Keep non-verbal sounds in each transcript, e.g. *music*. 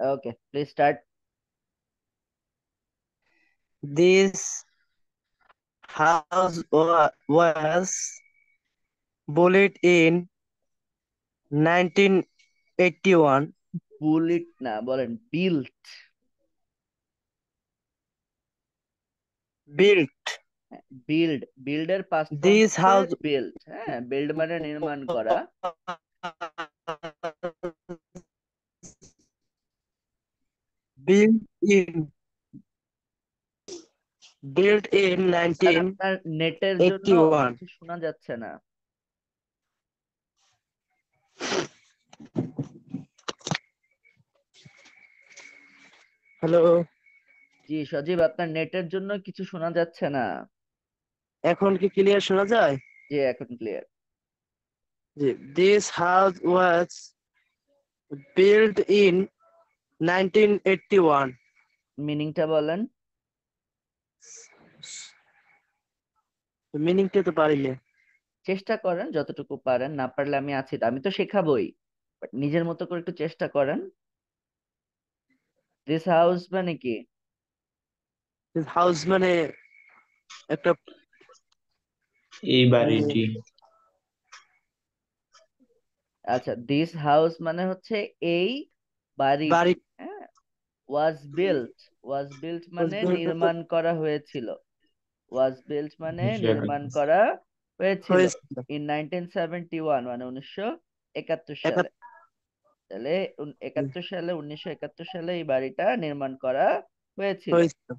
Okay please start This house wa- was built in 1981. বুলিট না বলেন built Built. Build বিল্ডের past This house build হ্যাঁ build মানে নির্মাণ করা *laughs* built in. Built in sir আপনার নেটের জন্য 1981. শোনা যাচ্ছে না। হ্যালো জি সজীব আপনার নেটের জন্য কিছু শোনা যাচ্ছে না। এখন কি ক্লিয়ার শোনা যায়? জি এখন ক্লিয়ার জি this house was built in 1981 মিনিংটা বলেন। মিনিংটা তো পারিলে। চেষ্টা করেন যতটুকু পারেন না পারলে আমি আছি আমি তো শেখাবই। বাট নিজের মতো করে একটু চেষ্টা করেন। দিস হাউস মানে কি? দিস হাউস মানে একটা এই বাড়িটি। আচ্ছা দিস হাউস মানে হচ্ছে এই বাড়ি বাড়ি ওয়াজ বিল্ট ওয়াজ বিল্ট মানে নির্মাণ করা হয়েছিল। ওয়াজ বিল্ট মানে নির্মাণ করা হয়েছিল। ইন নাইনটিন সেভেন্টি ওয়ান মানে উনিশশো একাত্তর সালে। তাহলে উন- একাত্তর সালে উনিশশো একাত্তর সালে এই বাড়িটা নির্মাণ করা হয়েছিল। হয়েছিল।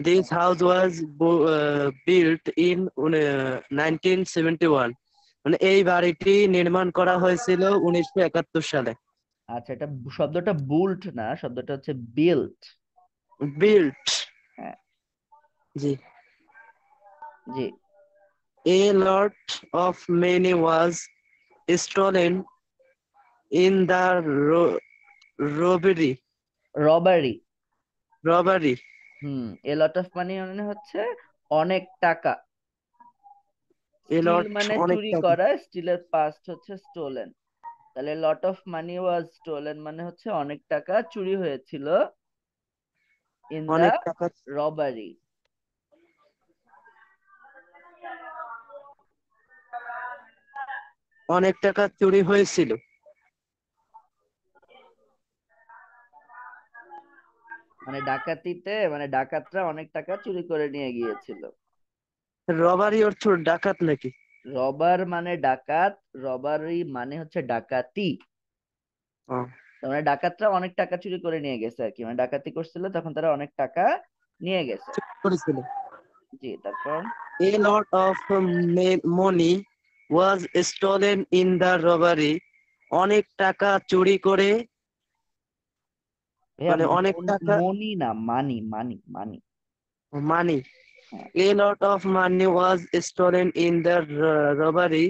This house was uh, built in uh, 1971 মানে এই বাড়িটি নির্মাণ করা হয়েছিল উনিশশো একাত্তর সালে। আচ্ছা এটা শব্দটা বুল্ট না শব্দটা হচ্ছে বিল্ট বিল্ট হ্যাঁ। জি। জি। A lot of money was stolen in the ro- robbery. Robbery hmm a lot of money মানে হচ্ছে অনেক টাকা। মানে চুরি করা স্টিলের পাস্ট হচ্ছে স্টোলেন তাহলে লট অফ মানি ওয়াজ স্টোলেন মানে হচ্ছে অনেক টাকা চুরি হয়েছিল ইন অনেক টাকা রবারি অনেক টাকা চুরি হয়েছিল। মানে ডাকাতিতে মানে ডাকাতরা অনেক টাকা চুরি করে নিয়ে গিয়েছিল। রবারি অর্থ ডাকাত নাকি? রবার মানে ডাকাত রবারি মানে হচ্ছে ডাকাতি। মানে ডাকাতরা অনেক টাকা চুরি করে নিয়ে গেছে আর কি। মানে ডাকাতি করছিল তখন তারা অনেক টাকা নিয়ে গেছে। করেছিল। জি তারপর? A lot of money was stolen in the robbery. অনেক টাকা চুরি করে। মানে অনেক টাকা- মনি না মানি মানি মানি money. হ্যাঁ। A lot of money was stolen in the ro- robbery.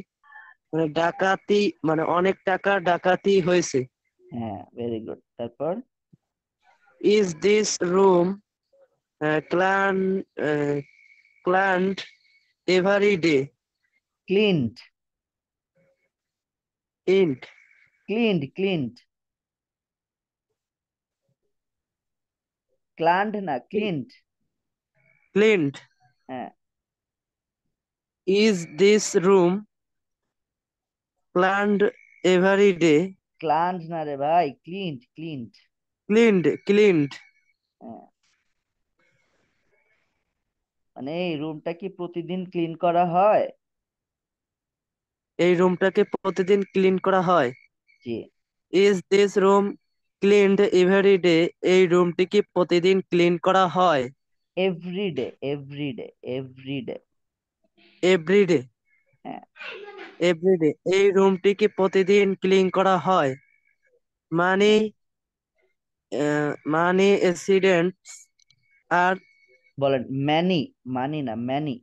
মানে ডাকাতি মানে অনেক টাকা ডাকাতি হয়েছে হ্যাঁ ভেরি গুড তারপর Is this room uh, cleaned uh, cleaned every day? Cleaned Int. Cleaned cleaned cleaned না ক্লিনড Cleaned. হ্যাঁ। Is this room cleaned every day? Cleaned না রে ভাই ক্লিনড ক্লিনড Cleaned. Cleaned. হ্যাঁ। মানে এই রুমটা কি প্রতিদিন ক্লিন করা হয়? এই রুমটাকে প্রতিদিন ক্লিন করা হয়? জি। Is this room cleaned every day এই রুমটি কি প্রতিদিন ক্লিন করা হয়? এভরিডে এভরিডে এভরিডে এভরিডে হ্যাঁ। এভরিডে এই রুমটি কি প্রতিদিন ক্লিন করা হয়? মানে মানে অ্যাক্সিডেন্টস আর বলেন ম্যানি মানি না ম্যানি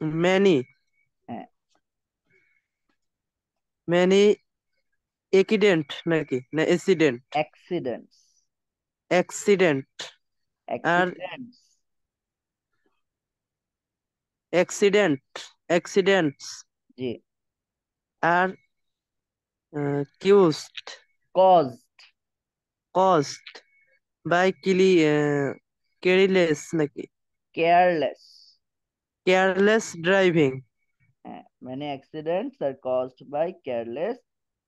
ম্যানি। ম্যানি অ্যাক্সিডেন্ট নাকি? না accident accidents accident accidents accident accidents G. Are caused caused caused. By কিলি কেয়ারলেস নাকি? Careless careless driving many accidents are caused by careless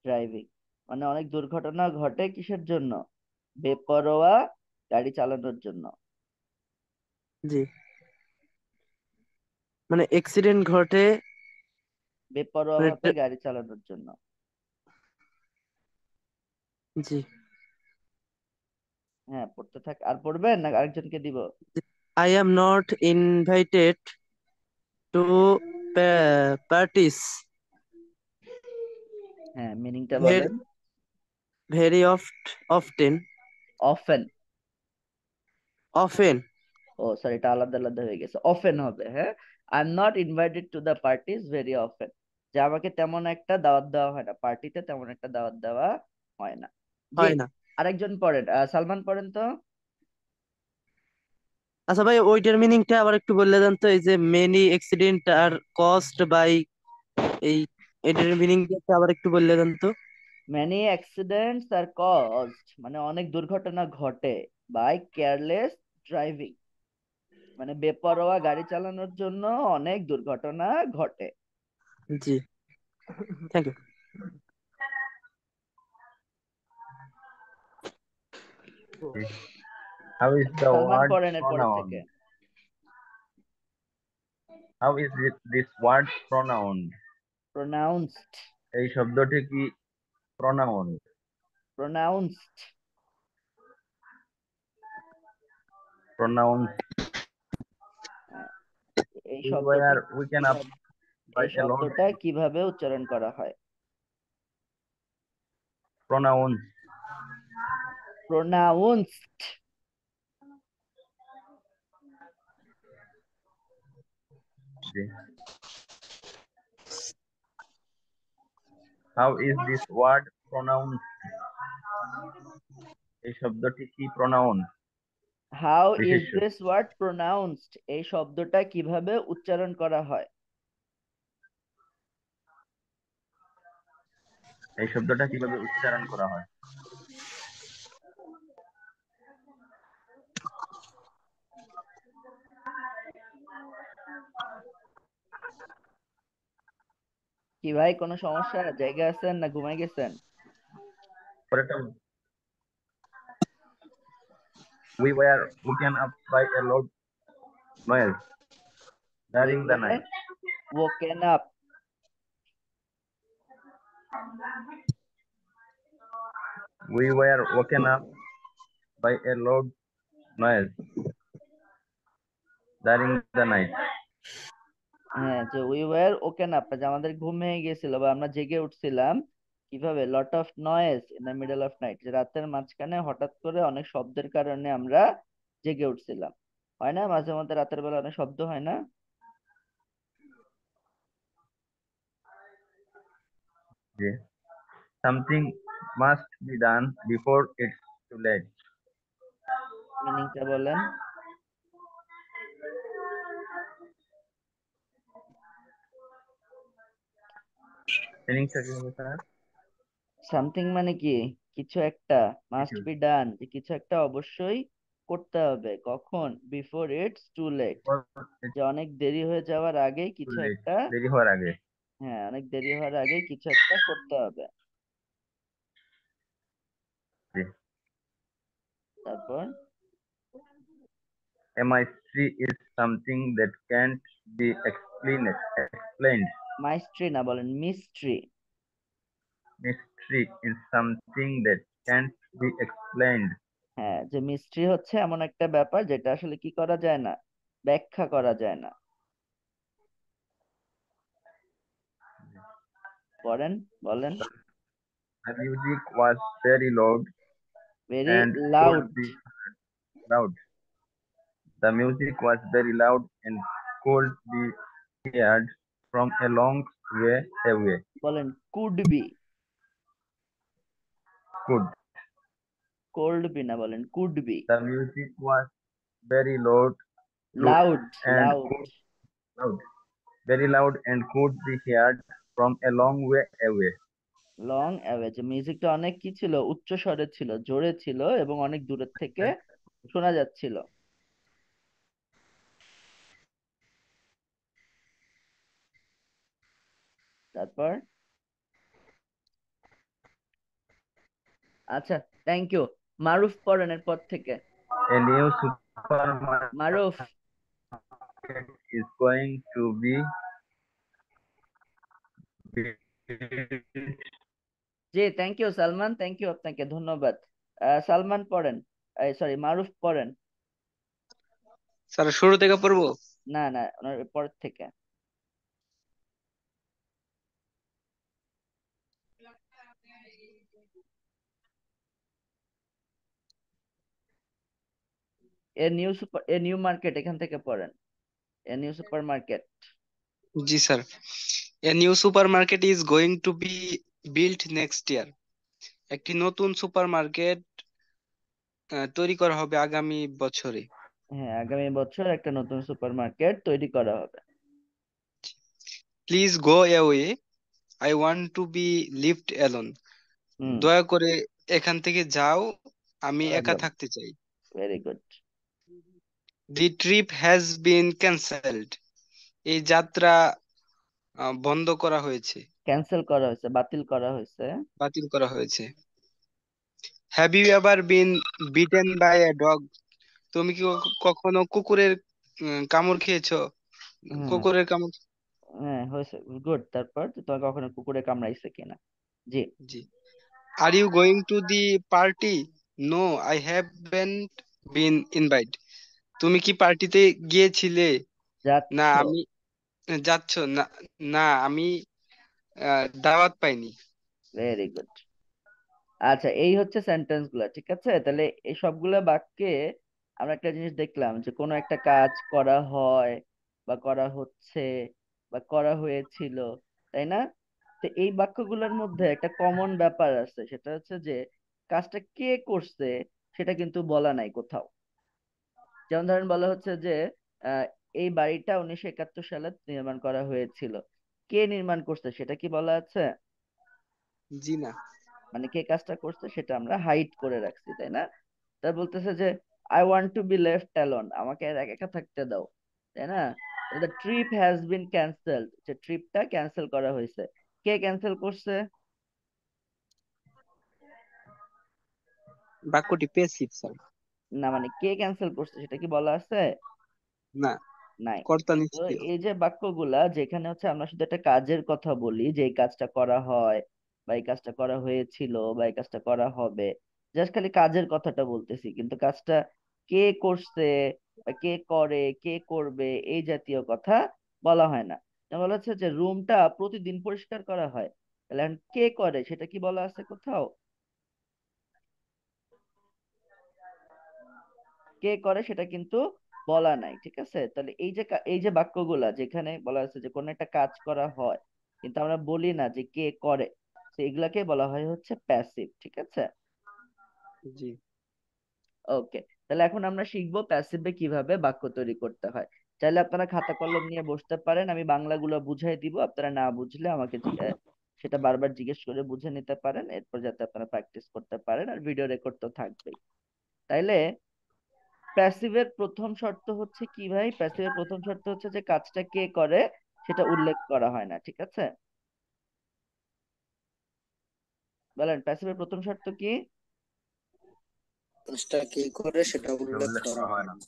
driving মানে অনেক দুর্ঘটনা ঘটে কিসের জন্য? বেপরোয়া গাড়ি চালানোর জন্য। জি। মানে অ্যাক্সিডেন্ট ঘটে বেপরোয়া মানে ভাবে গাড়ি চালানোর জন্য। জি। হ্যাঁ পড়তে থাক আর পড়বেন না আরেকজনকে দিব? I am not invited to parties হ্যাঁ মিনিংটা বলেন। very oft often. Often often. ও সরি এটা আলাদা আলাদা হয়ে গেছে। অফেন হবে হ্যাঁ? I am not invited to the parties very often যে আমাকে তেমন একটা দাওয়াত দেওয়া হয় না পার্টিতে তেমন একটা দাওয়াত দেওয়া হয় না। হয় না। আরেকজন পড়েন সালমান পড়েন তো? আচ্ছা ভাই ওইটার মিনিংটা আবার একটু বললে দেন তো এই যে many accident are caused by এই এটার মিনিংটা আবার একটু বললে দেন তো। মেনি অ্যাক্সিডেন্টস আর কজড মানে অনেক দুর্ঘটনা ঘটে বাই কেয়ারলেস ড্রাইভিং মানে বেপরোয়া গাড়ি চালানোর জন্য অনেক দুর্ঘটনা ঘটে জি thank you How is the Salman word পড়েন এর পরের pronoun? থেকে How is it this word pronoun? Pronounced এই শব্দটি কি pronoun? Pronounced Pronoun. এই We শব্দটা were waken up by এই a এই শব্দটা কীভাবে উচ্চারণ করা হয়? Pronoun pronounced how is this word pronounced এই শব্দটি কি pronounce how is. This word pronounced এই শব্দটা কীভাবে উচ্চারণ করা হয় এই শব্দটা কীভাবে উচ্চারণ করা হয়? কি ভাই কোনো সমস্যা জায়গায় আছেন না ঘুমাই গেছেন পরেরটা। We were woken up by a loud noise during the night. woken up We were woken up by a loud noise during the night. হ্যাঁ যে উই ওয়ার ওকেন আপ যে আমাদের ঘুম ভেঙে গিয়েছিল বা আমরা জেগে উঠছিলাম কীভাবে? Lot of noise in the middle of night রাতের মাঝখানে হঠাৎ করে অনেক শব্দের কারণে আমরা জেগে উঠছিলাম। হয় না? মাঝে মধ্যে রাতের বেলা অনেক শব্দ হয় না. Something must be done before it's too late. মিনিংটা বলেন। মিনিংটা কি হবে স্যার সামথিং মানে কি কিছু একটা মাস্ট। বি ডান যে কিছু একটা অবশ্যই করতে হবে কখন বিফোর ইটস টু লেট যে অনেক দেরি হয়ে যাওয়ার আগে কিছু একটা দেরি হওয়ার আগে হ্যাঁ অনেক দেরি হওয়ার আগে কিছু একটা করতে হবে। তারপর A mystery is something that can't be explained. Explained. Mystery না বলেন mystery Mystery is something that can't be explained. হ্যাঁ যে মিস্ট্রি হচ্ছে এমন একটা ব্যাপার যেটা আসলে কি করা যায় না ব্যাখ্যা করা যায় না পড়েন বলেন The music was very loud very and loud could loud. The music was very loud and could be heard from a long way away. বলেন could be Could. Could be না বলেন could be The music was very loud, loud and could- loud, very loud and could be heard from a long way away. Long away যে মিউজিকটা অনেক কি ছিল উচ্চ স্বরে ছিল জোরে ছিল এবং অনেক দূরের থেকে শোনা যাচ্ছিল তারপর আচ্ছা থ্যাংক ইউ মারুফ পড়েন এরপর থেকে। A new supermarket Maruf. is going to be G thank you Salman thank you আপনাকে ধন্যবাদ। আহ, সালমান পড়েন সরি মারুফ পড়েন। স্যার শুরু থেকে পড়ব? না না ওনার পরের থেকে। A new super a new market এখান থেকে পড়েন। A new super market G sir. A new supermarket is going to be built next year একটি নতুন সুপার মার্কেট তৈরি করা হবে আগামী বছরে। হ্যাঁ আগামী বছর একটা নতুন সুপার মার্কেট তৈরি করা হবে। Please go away I want to be lived alone দয়া করে এখান থেকে যাও। আমি একা থাকতে চাই। Very good the trip has been cancelled এই যাত্রা বন্ধ করা হয়েছে। ক্যান্সেল করা হয়েছে বাতিল করা হয়েছে। বাতিল করা হয়েছে। Have you ever been beaten by a dog তুমি কি কখনো কুকুরের কামড় খেয়েছো? কুকুরের কামড় হ্যাঁ হয়েছে। গুড তারপর? তো তোমার কখনো কুকুরে কামড়াইছে কিনা? জি। জি। Are you going to the party no I haven't been invite তুমি কি পার্টিতে গিয়েছিলে? না যাচ্ছ আমি যাচ্ছ না না আমি আহ, দাওয়াত পাইনি। ভেরি গুড আচ্ছা এই হচ্ছে সেন্টেন্সগুলা ঠিক আছে? তাহলে এই সবগুলা বাক্যে আমরা একটা জিনিস দেখলাম যে কোনো একটা কাজ করা হয় বা করা হচ্ছে বা করা হয়েছিল তাই না? তো এই বাক্যগুলোর মধ্যে একটা কমন ব্যাপার আছে সেটা হচ্ছে যে কাজটা কে করছে সেটা কিন্তু বলা নাই কোথাও। যেমন ধরেন বলা হচ্ছে যে আহ, এই বাড়িটা উনিশশো একাত্তর সালে নির্মাণ করা হয়েছিল। কে নির্মাণ করছে সেটা কি বলা আছে? জি না। মানে কে কাজটা করছে সেটা আমরা হাইড করে রাখছি তাই না? তা বলতেছে যে I want to be left alone আমাকে একা একা থাকতে দাও তাই না? The trip has been cancelled যে ট্রিপটা ক্যান্সেল করা হয়েছে। কে ক্যান্সেল করছে? বাক্যটি পেসিভ স্যার। না মানে কে ক্যান্সেল করছে সেটা কি বলা আছে? না নাই। কর্তা তো এই যে বাক্যগুলা যেখানে হচ্ছে আমরা শুধু একটা কাজের কথা বলি যে এই কাজটা করা হয় বা এই কাজটা করা হয়েছিল বা এই কাজটা করা হবে জাস্ট খালি কাজের কথাটা বলতেছি। কিন্তু কাজটা কে করছে বা কে করে কে করবে এই জাতীয় কথা বলা হয় না। যেমন বলা হচ্ছে যে রুমটা প্রতিদিন পরিষ্কার করা হয়। তাহলে কে করে সেটা কি বলা আছে কোথাও? কে করে সেটা কিন্তু বলা নাই ঠিক আছে? তাহলে এই যে এই যে বাক্যগুলা যেখানে বলা আছে যে কোনো একটা কাজ করা হয় কিন্তু আমরা বলি না যে কে করে এগুলাকে বলা হয় হচ্ছে প্যাসিভ ঠিক আছে? জি। ওকে তাহলে এখন আমরা শিখব প্যাসিভে কীভাবে বাক্য তৈরি করতে হয়। চাইলে আপনারা খাতা কলম নিয়ে বসতে পারেন আমি বাংলাগুলো বুঝাই দিব আপনারা না বুঝলে আমাকে সেটা বারবার জিজ্ঞেস করে বুঝে নিতে পারেন এরপর যাতে আপনারা প্র্যাকটিস করতে পারেন আর ভিডিও রেকর্ড তো থাকবেই। তাইলে প্যাসিভের প্রথম শর্ত হচ্ছে কি ভাই? প্যাসিভের প্রথম শর্ত হচ্ছে যে কাজটা কে করে সেটা উল্লেখ করা হয় না ঠিক আছে? বলেন প্যাসিভের প্রথম শর্ত কি? কাজটা কে করে সেটা উল্লেখ করা হয় না। না।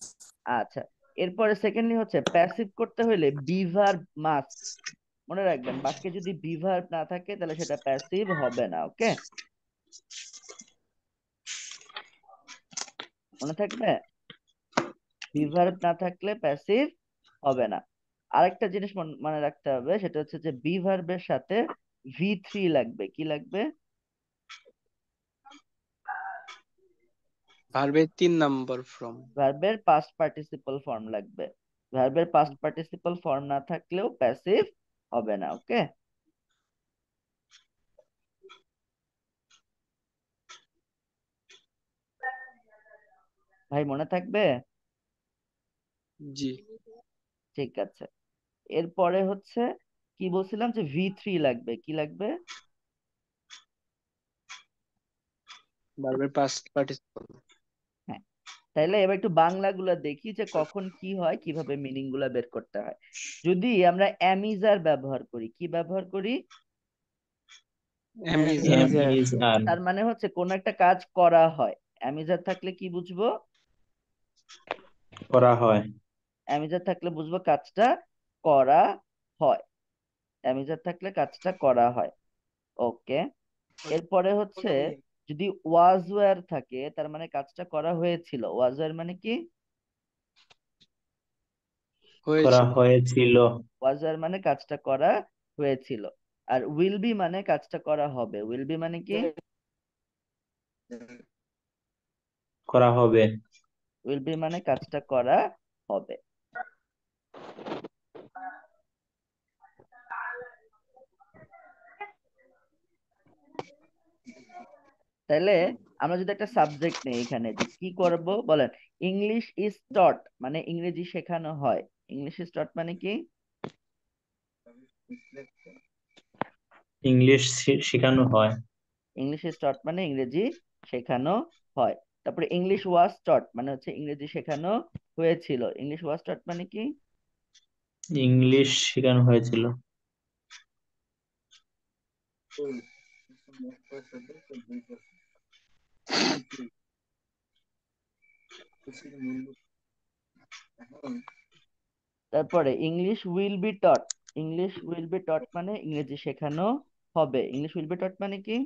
আচ্ছা এরপরে সেকেন্ডলি হচ্ছে প্যাসিভ করতে হলে বিভার মাস্ট মনে রাখবেন বাক্যে যদি বিভার না থাকে তাহলে সেটা প্যাসিভ হবে না ওকে মনে থাকবে? বিভার্ব না থাকলে প্যাসিভ হবে না। আরেকটা জিনিস মন- রাখতে হবে সেটা হচ্ছে যে বিভার্বের সাথে ভি থ্রি লাগবে কি লাগবে? ভার্বের তিন নম্বর ফর্ম ভার্বের পাস্ট পার্টিসিপল ফর্ম লাগবে। ভার্বের পাস্ট পার্টিসিপল ফর্ম না থাকলেও প্যাসিভ হবে না ওকে ভাই মনে থাকবে? জি। ঠিক আছে। এরপরে হচ্ছে কি বলছিলাম যে ভি থ্রি লাগবে কি লাগবে? ভার্বের পাস্ট পার্টিসিপল হ্যাঁ তাইলে এবার একটু বাংলাগুলো দেখি যে কখন কি হয় কীভাবে মিনিংগুলা বের করতে হয়। যদি আমরা অ্যামিজার ব্যবহার করি কি ব্যবহার করি? তার মানে হচ্ছে কোন একটা কাজ করা হয়। অ্যামিজার থাকলে কি বুঝব? করা হয়। অ্যামিজার থাকলে বুঝব কাজটা করা হয়। অ্যামিজার থাকলে কাজটা করা হয়। ওকে। এরপরে হচ্ছে যদি ওয়াজ ওয়্যার থাকে তার মানে কাজটা করা হয়েছিল। ওয়াজ ওয়্যার মানে কি? করা হয়েছিল। হয়েছিল। ওয়াজ ওয়্যার মানে কাজটা করা হয়েছিল। আর উইল বি মানে কাজটা করা হবে। উইল বি মানে কি? করা হবে। উইল বি মানে কাজটা করা হবে। তাহলে আমরা যদি একটা সাবজেক্ট নেই এখানে যে কি করব? বলেন ইংলিশ ইজ টট মানে ইংরেজি শেখানো হয়। ইংলিশ ইজ টট মানে কি? ইংলিশ শেখানো হয়। ইংলিশ ইজ টট মানে ইংরেজি শেখানো হয়। তারপরে ইংলিশ ওয়াজ টট মানে হচ্ছে ইংরেজি শেখানো হয়েছিল। ইংলিশ ওয়াজ টট মানে কি? ইংলিশ শেখানো হয়েছিল। তারপরে English will be taught English will be taught মানে ইংরেজি শেখানো হবে। ইংলিশ উইল বি টট মানে কি?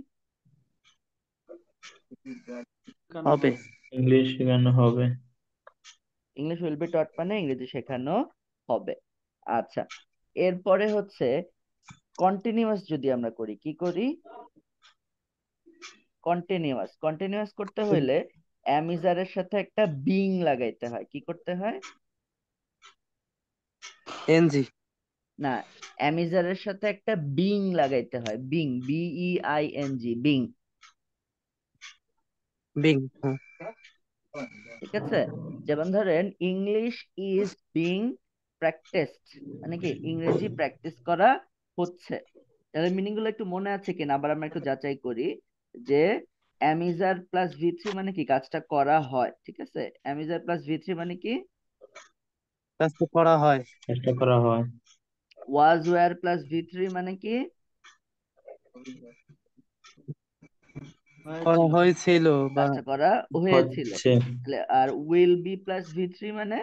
হবে। ইংলিশ শেখানো হবে। ইংলিশ উইল বি টট মানে ইংরেজি শেখানো হবে। আচ্ছা এরপরে হচ্ছে কন্টিনিউয়াস যদি আমরা করি কি করি? কন্টিনিউয়াস কন্টিনিউয়াস করতে হইলে অ্যামিজারের সাথে একটা বিং লাগাইতে হয় কি করতে হয়? এনজি না অ্যামিজারের সাথে একটা বিং লাগাইতে হয় being B E I N G being being. ঠিক আছে? যেমন ধরেন ইংলিশ ইজ বিং প্র্যাকটিসড মানে কি ইংরেজি প্র্যাকটিস করা হচ্ছে। তাহলে মিনিংগুলো একটু মনে আছে কিনা? আবার আমরা একটু যাচাই করি। যে অ্যামিজার প্লাস ভি থ্রি মানে কি? কাজটা করা হয় ঠিক আছে? অ্যামিজার প্লাস ভি থ্রি মানে কি? কাজটা করা হয়। চেষ্টা করা হয়। Was were plus V three মানে কি? করা হয়েছিল বা কাজটা করা হয়েছিল। তাহলে আর will be plus V three মানে?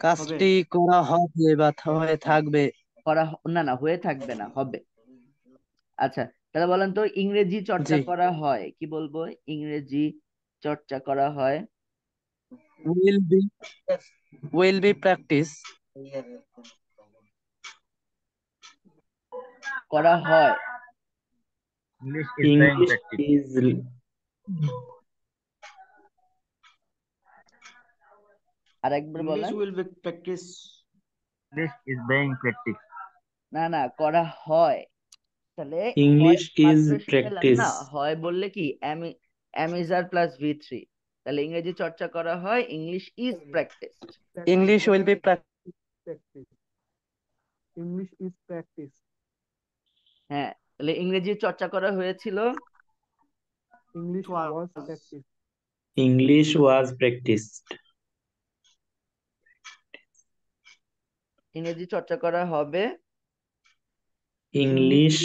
কাজটি করা হবে বা হয়ে থাকবে। করা না না হয়ে থাকবে না হবে। আচ্ছা তাহলে বলেন তো ইংরেজি চর্চা জি। করা হয় কি বলব? ইংরেজি চর্চা করা হয়। Will be will be practice করা হয়। English is being English. Is আরেকবার বলেন। will be practice. English is being practiced. না না করা হয়। তাহলে ইংলিশ ইজ প্র্যাকটিস না হয় বললে কি? Am am is are plus V three তাহলে ইংরেজি চর্চা করা হয় English is practice English will be practice English is practice. হ্যাঁ তাহলে ইংরেজি চর্চা করা হয়েছিল। English Was. was practice. English was practised ইংরেজি চর্চা করা হবে। English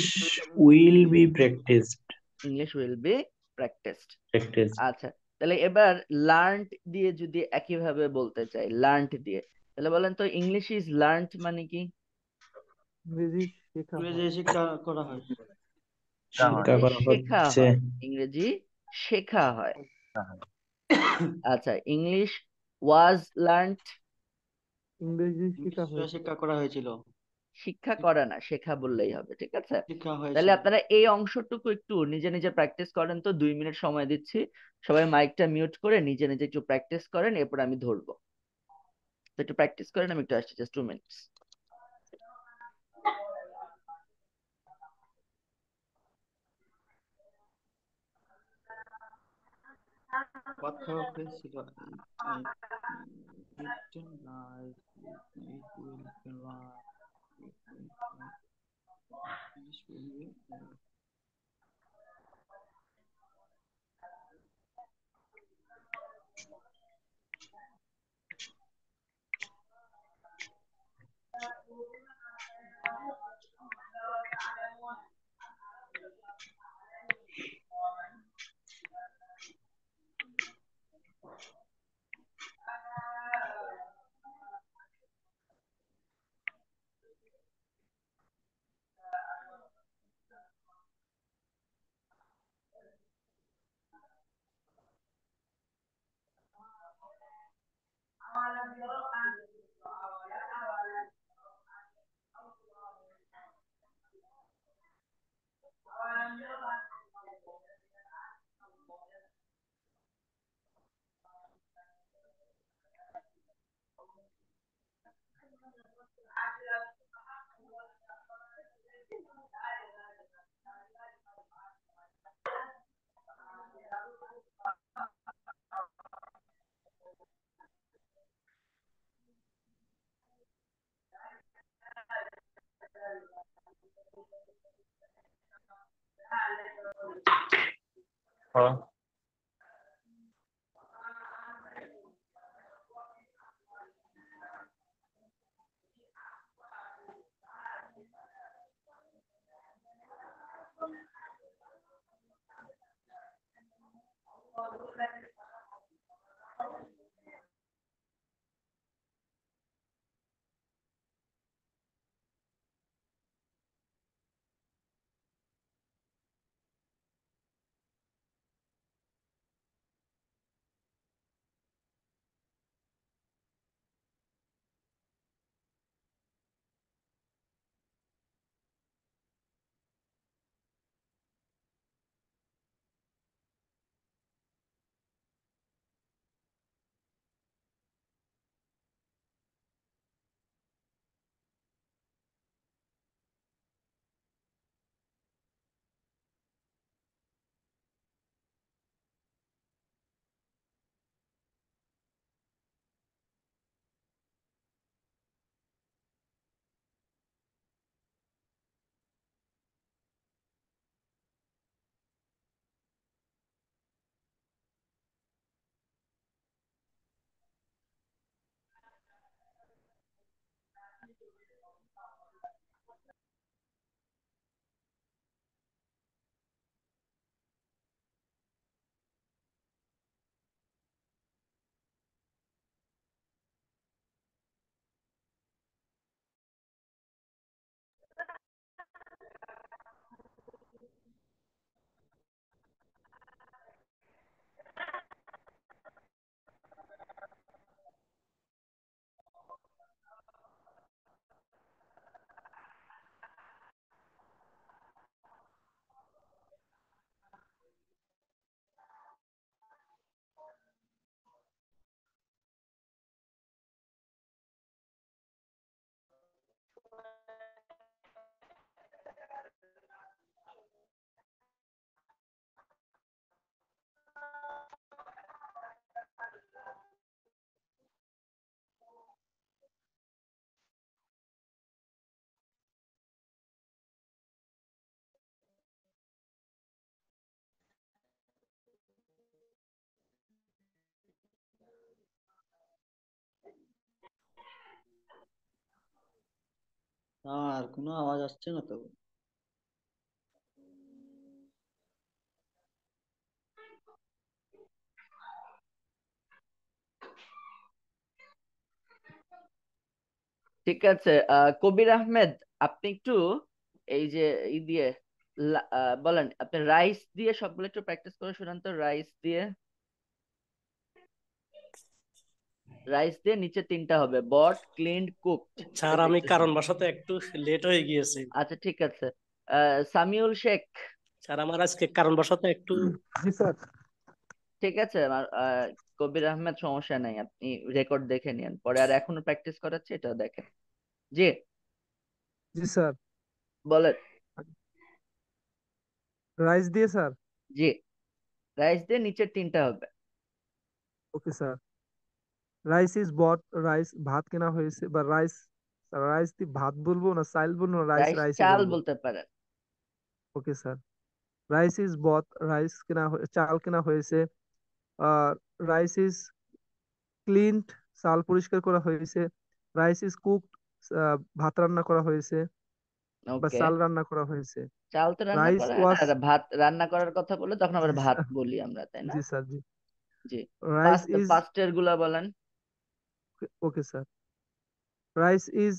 will be practised English will be practised practice আচ্ছা তাহলে এবার লার্নড দিয়ে যদি একইভাবে বলতে চাই লার্নড দিয়ে তাহলে বলেন তো ইংলিশ ইজ লার্নড মানে কি? ইংরেজি শেখা হয়। ইংরেজি করা হয়। শেখা হয়। ইংরেজি শেখা হয়। আচ্ছা ইংলিশ ওয়াজ লার্নড ইংরেজি শেখা শিক্ষা করা হয়েছিল। শিক্ষা করা না শেখা বললেই হবে ঠিক আছে তাহলে আপনারা এই অংশটুকু একটু নিজে নিজে প্র্যাকটিস করেন তো দুই মিনিট সময় দিচ্ছি সবাই মাইকটা মিউট করে নিজে নিজে একটু প্র্যাকটিস করেন এরপর আমি ধরবো তো একটু প্র্যাকটিস করেন আমি একটু আসছি জাস্ট টু মিনিটস খাওয়া হয়েছিল it will Deixa eu ver. Oh. আর কোনো আওয়াজ আসছে না তো। ঠিক আছে কবির আহমেদ, আপনি একটু এই যে ই দিয়ে বলেন, আপনি রাইস দিয়ে সবগুলো একটু প্র্যাকটিস করে শুনান তো রাইস দিয়ে। রাইস দিয়ে নিচে তিনটা হবে বট ক্লিনড কুকড। স্যার আমি কারণ কারণবশত একটু লেট হয়ে গিয়েছি। আচ্ছা ঠিক আছে। আহ, সামিউল শেখ। স্যার আমার আজকে কারণ কারণবশত একটু জি স্যার। ঠিক আছে আমার আহ, কবির আহমেদ সমস্যা নাই আপনি রেকর্ড দেখে নিন। পরে আর এখনও প্র্যাকটিস করাচ্ছে এটা দেখেন। জি। জি স্যার। বলেন। রাইস দিয়ে স্যার? জি। রাইস দিয়ে নিচের তিনটা হবে। Okay sir. Rice is bought rice ভাত কেনা হয়েছে বা রাইস রাইস দিয়ে ভাত বলব না চাল বলব না রাইস রাইস চাল বলতে পারেন। Okay sir rice is bought rice কেনা চাল কেনা হয়েছে রাইস ইজ ক্লিনড চাল পরিষ্কার করা হয়েছে রাইস ইজ কুকড ভাত রান্না করা হয়েছে বা চাল রান্না করা হয়েছে। চাল তো রান্না রাইস করা হয় না, ওয়াজ আর ভাত রান্না করার কথা বলে তখন আবার ভাত বলি আমরা তাই না? জি স্যার জি। জি। রাইস ইজ পাস্টেরগুলা বলেন। Okay sir rice is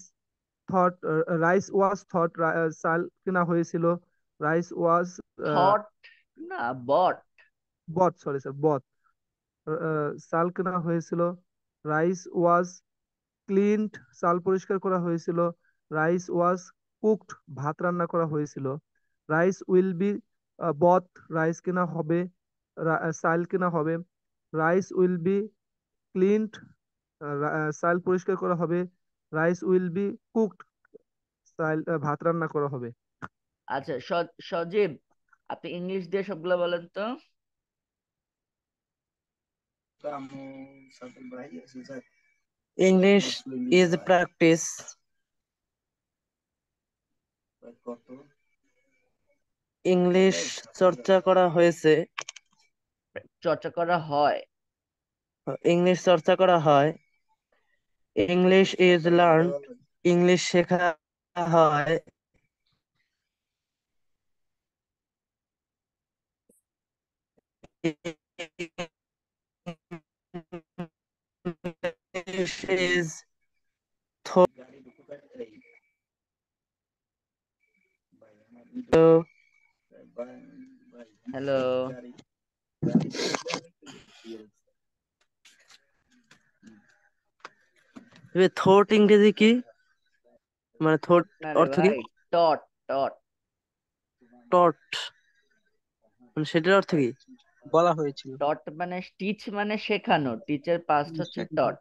thought rice was thought চাল কেনা হয়েছিল? রাইস ওয়াজ থট না বট বট সরি স্যার বট চাল কেনা হয়েছিল? রাইস ওয়াজ ক্লিনড চাল পরিষ্কার করা হয়েছিল। রাইস ওয়াজ কুকড ভাত রান্না করা হয়েছিল। Rice will be bought rice কেনা হবে চাল কেনা হবে। রাইস উইল বি ক্লিনড চাল পরিষ্কার করা হবে। রাইস উইল বি কুকড চাল ভাত রান্না করা হবে। আচ্ছা সজীব আপনি ইংলিশ দিয়ে সবগুলা বলেন তো। ইংলিশ ইজ প্র্যাকটিস ইংলিশ চর্চা করা হয়েছে। চর্চা করা হয়। ইংলিশ চর্চা করা হয়। ইংলিশ ইজ লার্ন ইংলিশ শেখা হয় English is thought. So, hello থোট ইংরেজি কি? মানে থোট না রে অর্থ কি? ভাই টট টট টট মানে সেটার অর্থ কি? বলা হয়েছিল। টট মানে টিচ মানে শেখানো টিচের পাস্ট হচ্ছে taught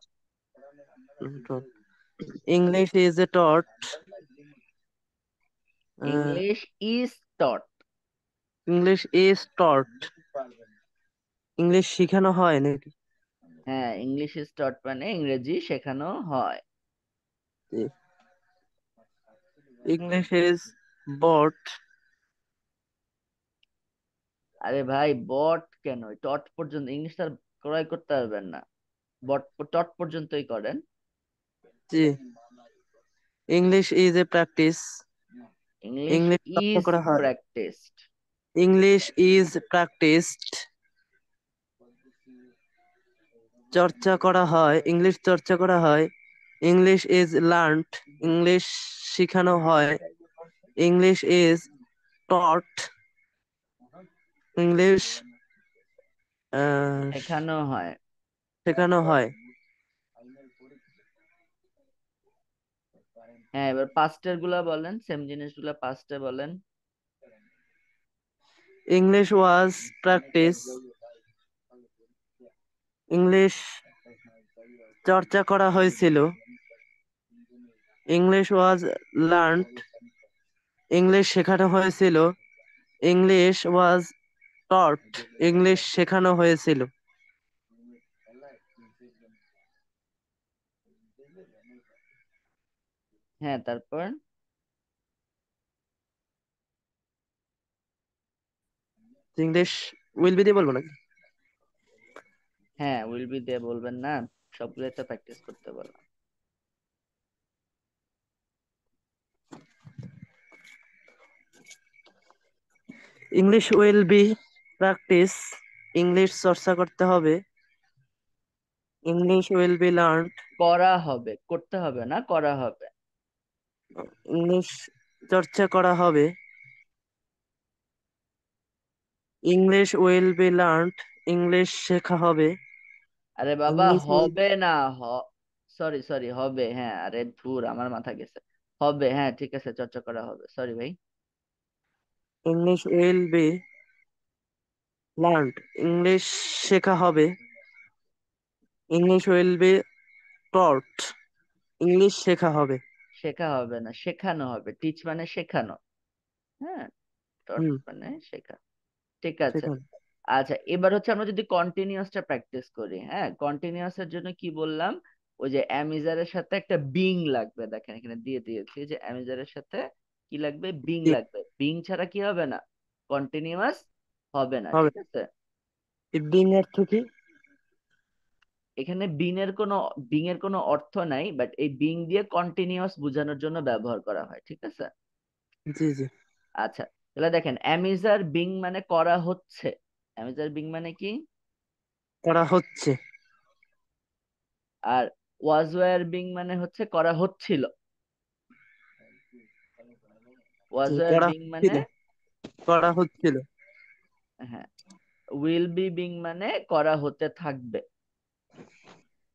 English is a taught English is taught English is taught English শেখানো হয় নাকি? হ্যাঁ ইংলিশ ইজ টট মানে ইংরেজি শেখানো হয়। ইংলিশ ইজ বট আরে ভাই বট কেন? টট পর্যন্ত ইংলিশ তার ক্রয় করতে পারবেন না। বট টট পর্যন্তই করেন। জি। English is a practice English is. Practised English is practised চর্চা করা হয় ইংলিশ চর্চা করা হয় ইংলিশ ইজ লার্নড ইংলিশ শিখানো হয় ইংলিশ ইজ টট ইংলিশ শেখানো হয়। শেখানো হয়। হ্যাঁ এবার পাস্টেরগুলা বলেন সেম জিনিসগুলা পাস্টে বলেন। ইংলিশ ওয়াজ প্র্যাকটিস ইংলিশ চর্চা করা হয়েছিল। ইংলিশ ওয়াজ লার্নড। ইংলিশ শেখানো হয়েছিল। ইংলিশ ওয়াজ টট ইংলিশ শেখানো হয়েছিল। হ্যাঁ তারপর? ইংলিশ উইল বি দিয়ে বলব নাকি? হ্যাঁ উইল বি দিয়ে বলবেন না সবগুলো তো প্র্যাকটিস করতে বললাম English will be practice English চর্চা করতে হবে। ইংলিশ উইল বি লার্ন করা হবে করতে হবে না করা হবে। ইংলিশ চর্চা করা হবে। English will be learn English শেখা হবে। আরে বাবা হবে না হ সরি সরি হবে হ্যাঁ আরে ধুর আমার মাথা গেছে। হবে হ্যাঁ ঠিক আছে চর্চা করা হবে সরি ভাই। English will be learned English শেখা হবে English will be taught English শেখা হবে। শেখা হবে না শেখানো হবে টিচ মানে শেখানো হ্যাঁ টট মানে শেখা ঠিক আছে। আচ্ছা এবার হচ্ছে আমরা যদি কন্টিনিউয়াসটা প্র্যাকটিস করি হ্যাঁ? কন্টিনিউয়াস এর জন্য কি বললাম? ওই যে অ্যামিজারের সাথে একটা বিং লাগবে। দেখেন এখানে দিয়ে দিয়েছি যে অ্যামিজারের সাথে কি লাগবে? বিং লাগবে। বিং ছাড়া কি হবে না? কন্টিনিউয়াস হবে না ঠিক আছে? বিং অর্থ কি এখানে বিং এর কোনো বিং এর কোনো অর্থ নাই বাট এই বিং দিয়ে কন্টিনিউয়াস বোঝানোর জন্য ব্যবহার করা হয় ঠিক আছে? জি জি। আচ্ছা তাহলে দেখেন অ্যামিজার বিং মানে করা হচ্ছে। অ্যামিজার বিং মানে কি? করা হচ্ছে। আর ওয়াজ ওয়ার বিং মানে হচ্ছে করা হচ্ছিল। ওয়াজ ওয়ার বিং মানে করা হচ্ছিল। হ্যাঁ উইল বি বিং মানে করা হতে থাকবে।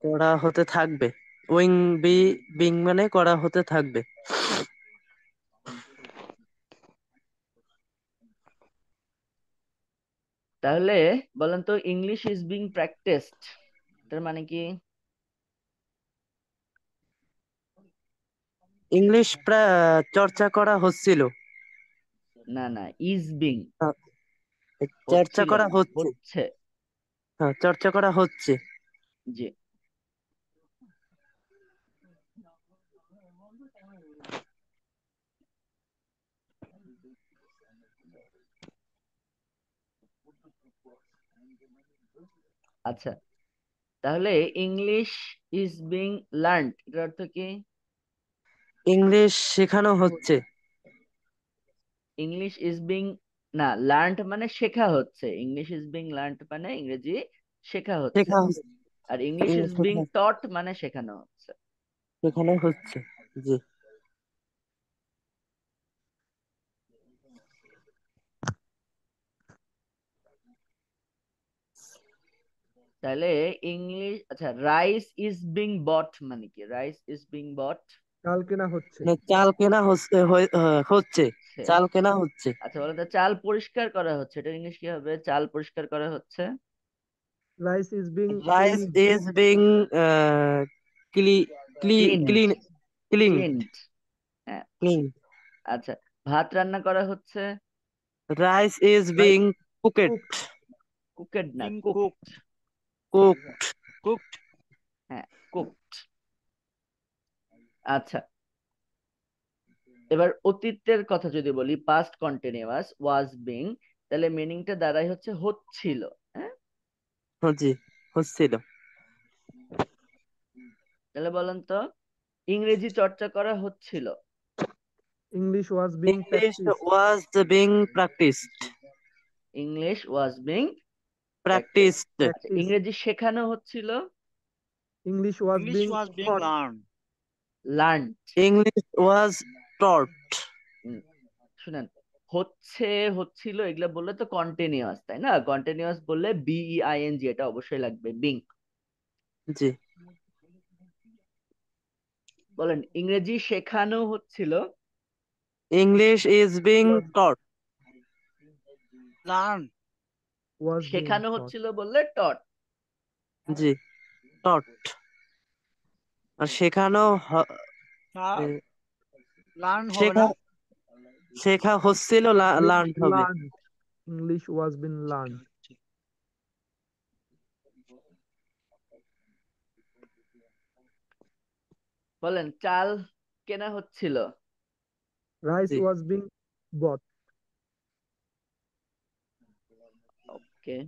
করা হতে থাকবে। উইং বি বিং মানে করা হতে থাকবে। তাহলে বলেন তো ইংলিশ ইজ বিং প্র্যাকটিসড তার মানে কি? ইংলিশ চর্চা করা হচ্ছিল। না না ইজ বিং চর্চা করা হচ্ছে। হ্যাঁ চর্চা করা হচ্ছে। জি। আচ্ছা তাহলে ইংলিশ ইজ বিং লার্নড এটার অর্থ কি? ইংলিশ শেখানো হচ্ছে। ইংলিশ ইজ বিং না লার্নড মানে শেখা হচ্ছে। ইংলিশ ইজ বিং লার্নড মানে ইংরেজি শেখা হচ্ছে। আর ইংলিশ ইজ বিং টট মানে শেখানো হচ্ছে। শেখানো হচ্ছে জি। তাহলে ইংলিশ আচ্ছা রাইস ইজ বিং বট মানে কি? রাইস ইজ বিং বট চাল কেনা হচ্ছে। মানে চাল কেনা হচ্ছে হচ্ছে। চাল কেনা হচ্ছে। আচ্ছা বলো তো চাল পরিষ্কার করা হচ্ছে। এটা ইংলিশ কি হবে? চাল পরিষ্কার করা হচ্ছে? Rice is being rice is being clean clean clean clean হ্যাঁ। ক্লিন আচ্ছা ভাত রান্না করা হচ্ছে? Rice is being cooked cooked না Being কুকড কুকড cooked. হ্যাঁ। কুকড আচ্ছা। এবার অতীতের কথা যদি বলি পাস্ট কন্টিনিউয়াস ওয়াজ বিং তাহলে মিনিংটা দাঁড়াই হচ্ছে হচ্ছিল হ্যাঁ? জি হচ্ছিল। তাহলে বলেন তো ইংরেজি চর্চা করা হচ্ছিল। English was being English was being practised English was being ইংরেজি শেখানো হচ্ছিল। English was English being was being learned. Learn English was taught শুনেন হচ্ছে হচ্ছিল এগুলা বললে তো কন্টিনিউয়াস তাই না? কন্টিনিউয়াস বললে বিই আই এন জি এটা অবশ্যই লাগবে বিং জি। বলেন ইংরেজি শেখানো হচ্ছিল। English is being taught was শেখানো হচ্ছিল বললে টট জি টট আর শেখানো শেখা শেখা হচ্ছিল লার্ন হবে। ইংলিশ ওয়াজ বিন লার্ন বলেন চাল কেনা হচ্ছিল। রাইস। ওয়াজ বিং বট ওকে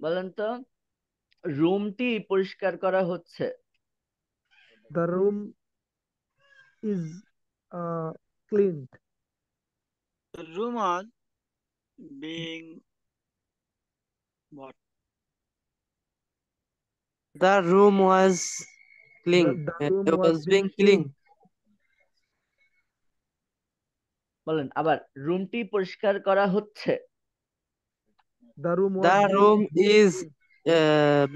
বলেন তো রুমটি পরিষ্কার করা হচ্ছে the room is cleaned the room was being what The room was clean. The- the uh, room it was was being being clean. বলেন আবার রুমটি পরিষ্কার করা হচ্ছে। The room is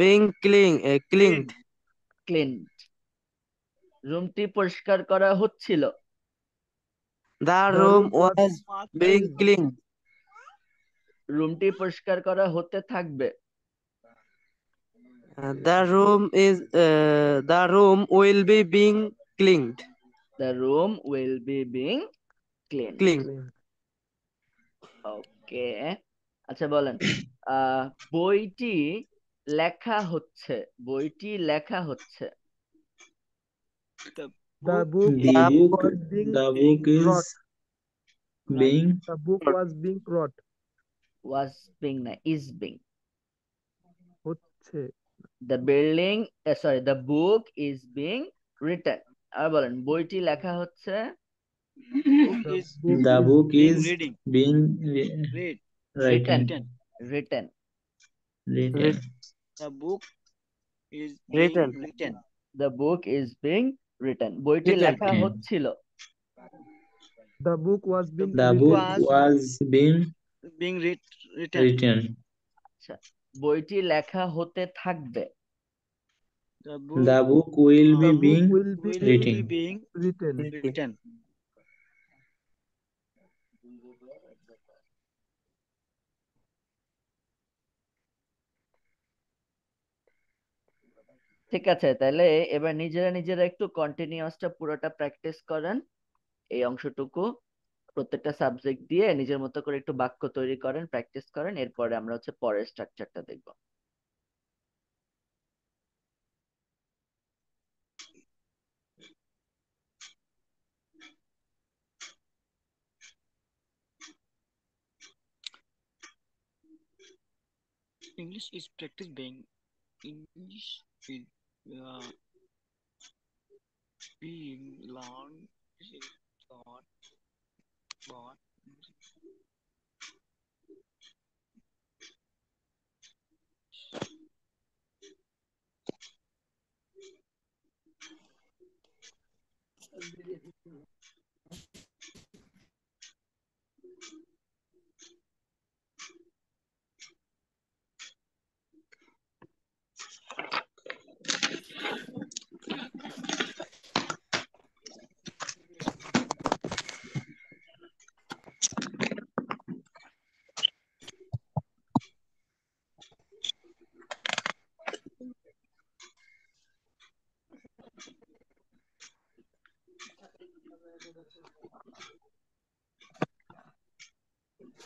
being clean clean clean রুমটি পরিষ্কার করা হচ্ছিল। The room was being clean রুমটি পরিষ্কার করা হতে থাকবে। The room is the room will be being clean the room will be being clean Clean. Okay আচ্ছা বলেন। আহ বইটি লেখা হচ্ছে বইটি লেখা হচ্ছে। The the book The book, was being the book is being the book was being wrote was being না is being হচ্ছে। The building sorry the book is being written আর বলেন বইটি লেখা হচ্ছে book The is the book is reading being re- read written written written the book is Written. being written the book is being written বইটি Written. লেখা Written. হচ্ছিল the book was being the book was- was being being written written বইটি লেখা হতে থাকবে the book the book will be being will be written. be being written written ঠিক আছে, তাহলে এবার নিজেরা নিজেরা একটু কন্টিনিউয়াসটা পুরোটা প্র্যাকটিস করেন। এই অংশটুকু প্রত্যেকটা সাবজেক্ট দিয়ে নিজের মতো করে একটু বাক্য তৈরি করেন প্র্যাকটিস করেন, এরপরে আমরা হচ্ছে পরের স্ট্রাকচারটা দেখব। English is practice being English is Being long is thought.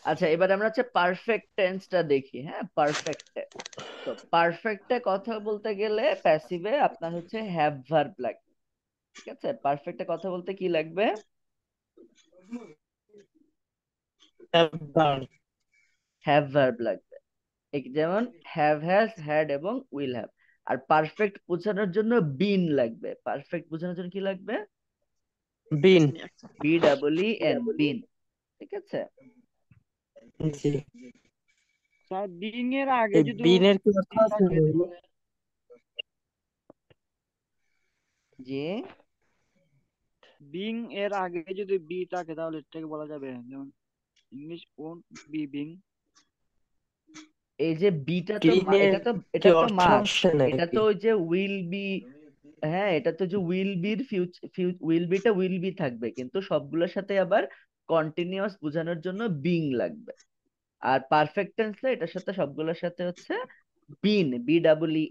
আচ্ছা এবার আমরা হচ্ছে পারফেক্ট টেন্সটা দেখি হ্যাঁ? পারফেক্টে তো পারফেক্টে কথা বলতে গেলে প্যাসিভে আপনার হচ্ছে হ্যাভ ভার্ব লাগবে ঠিক আছে? পারফেক্টে কথা বলতে কি লাগবে? হ্যাভ ভার্ব লাগবে। যেমন হ্যাভ হ্যাজ হ্যাড এবং উইল হ্যাভ আর পারফেক্ট বোঝানোর জন্য বিন লাগবে। পারফেক্ট বোঝানোর জন্য কি লাগবে? Been B double E N been ঠিক আছে? জি। স্যার বিং এর আগে যদি বিনের কি অর্থ আছে বিং এর আগে যদি বি থাকে তাহলে এটাকে বলা যাবে যেমন ইংলিশ ওন বি বিং। এই যে বিটা তো এটা তো এটা তো এটা তো ওই যে উইল বি হ্যাঁ এটা তো যে উইল বির ফিউচার উইল বিটা উইল বি থাকবে কিন্তু সবগুলোর সাথে আবার কন্টিনিউয়াস বোঝানোর জন্য বিং লাগবে। আর পারফেক্ট টেন্সে এটার সাথে সবগুলোর সাথে হচ্ছে been B double E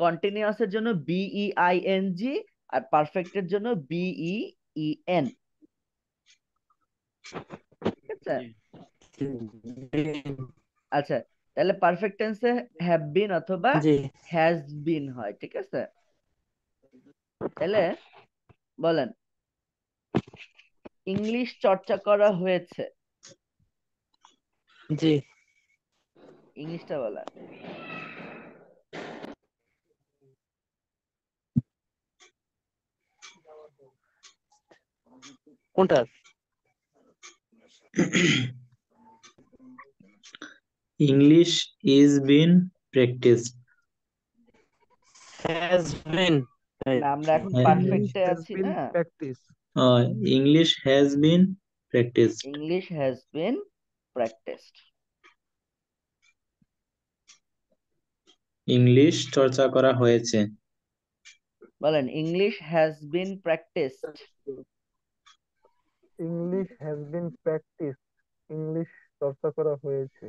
continuous এর জন্য B E I N G R perfect এর জন্য বিই ই ই এন ঠিক আছে? আচ্ছা তাহলে পারফেক্ট টেন্সে হ্যাভ বিন অথবা হ্যাজ বিন হয় ঠিক আছে? তাহলে বলেন ইংলিশ চর্চা করা হয়েছে। জি। ইংলিশটা বলা। কোনটা? English is been practice has been আমরা এখন পারফেক্টে আছি না? Practice Uh, English has been practiced. English has been practised English চর্চা করা হয়েছে বলেন English has been practised English has been practiced. English চর্চা করা হয়েছে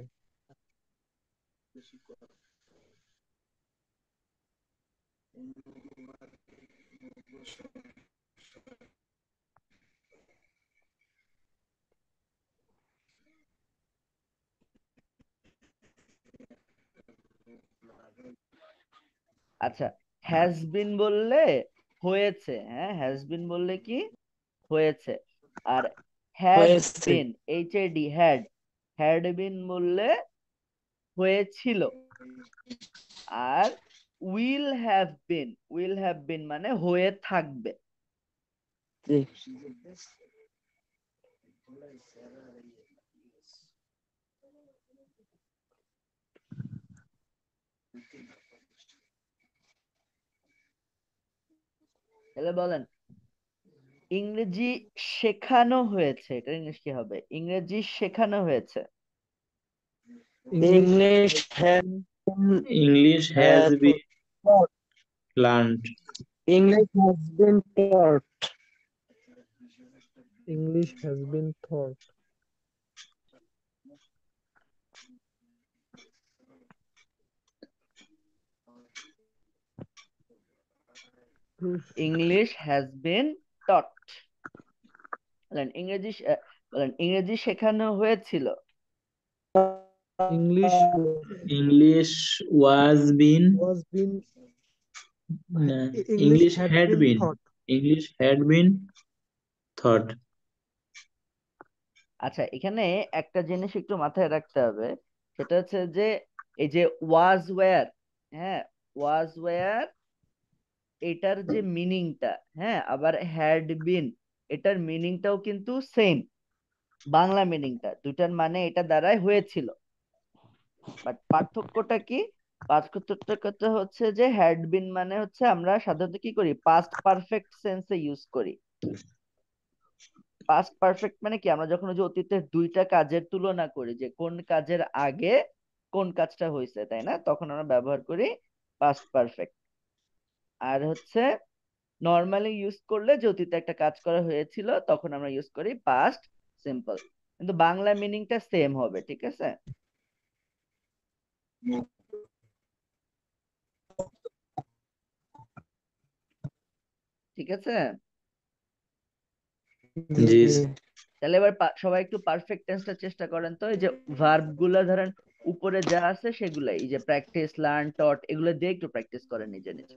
আচ্ছা হ্যাজ বিন বললে হয়েছে হ্যাঁ হ্যাজ বিন বললে কি? হয়েছে। আর had been H A D had had been বললে হয়েছিল। আর will have been will have been মানে হয়ে থাকবে। তাহলে বলেন ইংরেজি শেখানো হয়েছে এটা ইংলিশ কি হবে? ইংরেজি শেখানো হয়েছে। English has English has been learned English has been taught English has been taught. English has been taught বলেন ইংরেজি বলেন ইংরেজি শেখানো হয়েছিল। English English was been was been English had been been English had been thought আচ্ছা এখানে একটা জিনিস একটু মাথায় রাখতে হবে। সেটা হচ্ছে যে এই যে ওয়াজ ওয়্যার হ্যাঁ ওয়াজ ওয়্যার এটার যে মিনিংটা হ্যাঁ আবার হ্যাড বিন এটার মিনিংটাও কিন্তু সেম বাংলা মিনিংটা দুটার মানে এটা দ্বারাই হয়েছিল। বাট পার্থক্যটা কি? পার্থক্যটা হচ্ছে যে হ্যাড বিন মানে হচ্ছে আমরা সাধারণত কি করি? পাস্ট পারফেক্ট সেন্সে ইউজ করি। পাস্ট পারফেক্ট মানে কি? আমরা যখন যে অতীতের দুইটা কাজের তুলনা করি যে কোন কাজের আগে কোন কাজটা হয়েছে তাই না? তখন আমরা ব্যবহার করি পাস্ট পারফেক্ট আর হচ্ছে নর্মালি ইউজ করলে যে অতীতে একটা কাজ করা হয়েছিল তখন আমরা ইউজ করি পাস্ট সিম্পল কিন্তু বাংলা মিনিংটা সেম হবে ঠিক আছে? ঠিক আছে? জি তাহলে এবার সবাই একটু পারফেক্ট টেন্সটা চেষ্টা করেন তো এই যে ভার্বগুলা ধরেন উপরে যা আছে সেগুলাই এই যে প্র্যাকটিস লার্ন টট এগুলো দিয়ে একটু প্র্যাকটিস করেন নিজে নিজে।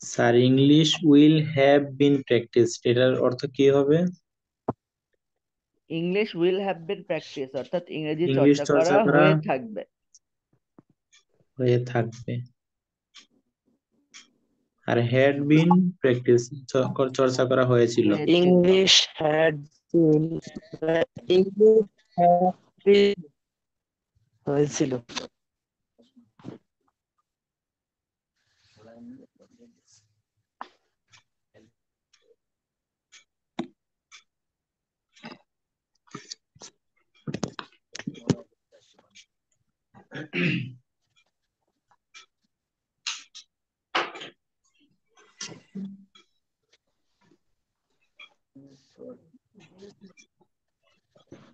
Sir English will have been practised এটার অর্থ কি হবে? English will have been practice অর্থাৎ ইংরেজি চর্চা করা হয়ে থাকবে। হয়ে থাকবে। আর হ্যাড বিন প্র্যাকটিস চর্চা করা হয়েছিল হয়েছিল। ইংলিশ হ্যাড বিন ইংলিশ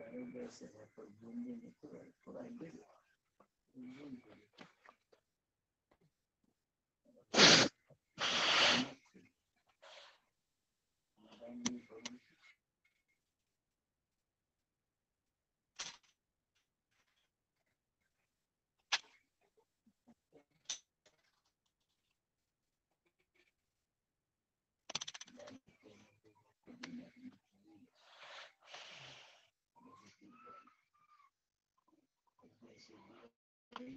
बैरोग्राफ से थोड़ा हिंदी में হ্যাড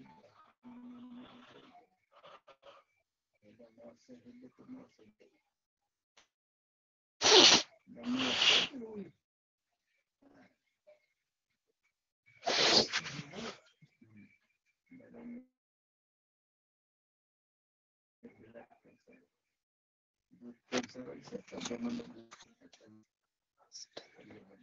বিন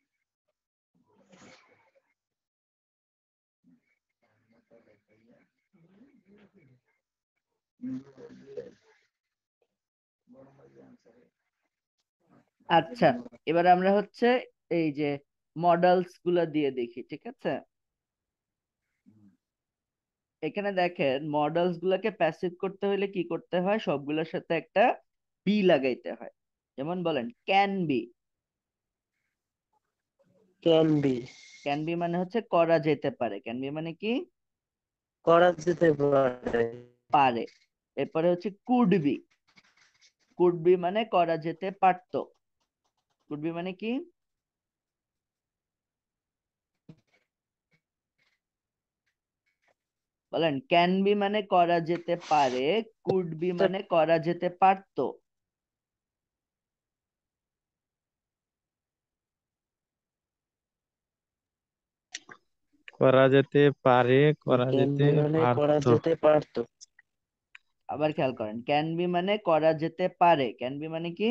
আচ্ছা এবার আমরা হচ্ছে এই যে মডেলসগুলা দিয়ে দেখি ঠিক আছে? এখানে দেখেন মডেলস গুলাকে প্যাসিভ করতে হলে কি করতে হয়? সবগুলোর সাথে একটা বি লাগাইতে হয়। যেমন বলেন can be can be can be মানে হচ্ছে করা যেতে পারে। ক্যান বি মানে কি? করা যেতে পারে। পারে। এরপরে হচ্ছে কুড বি কুড বি মানে করা যেতে পারতো। কুড বি মানে কি? বলেন ক্যান বি মানে করা যেতে পারে কুড বি মানে করা যেতে পারতো। করা যেতে পারে করা যেতে মানে করা যেতে পারতো। আবার খেয়াল করেন ক্যান বি মানে করা যেতে পারে ক্যান বি মানে কি?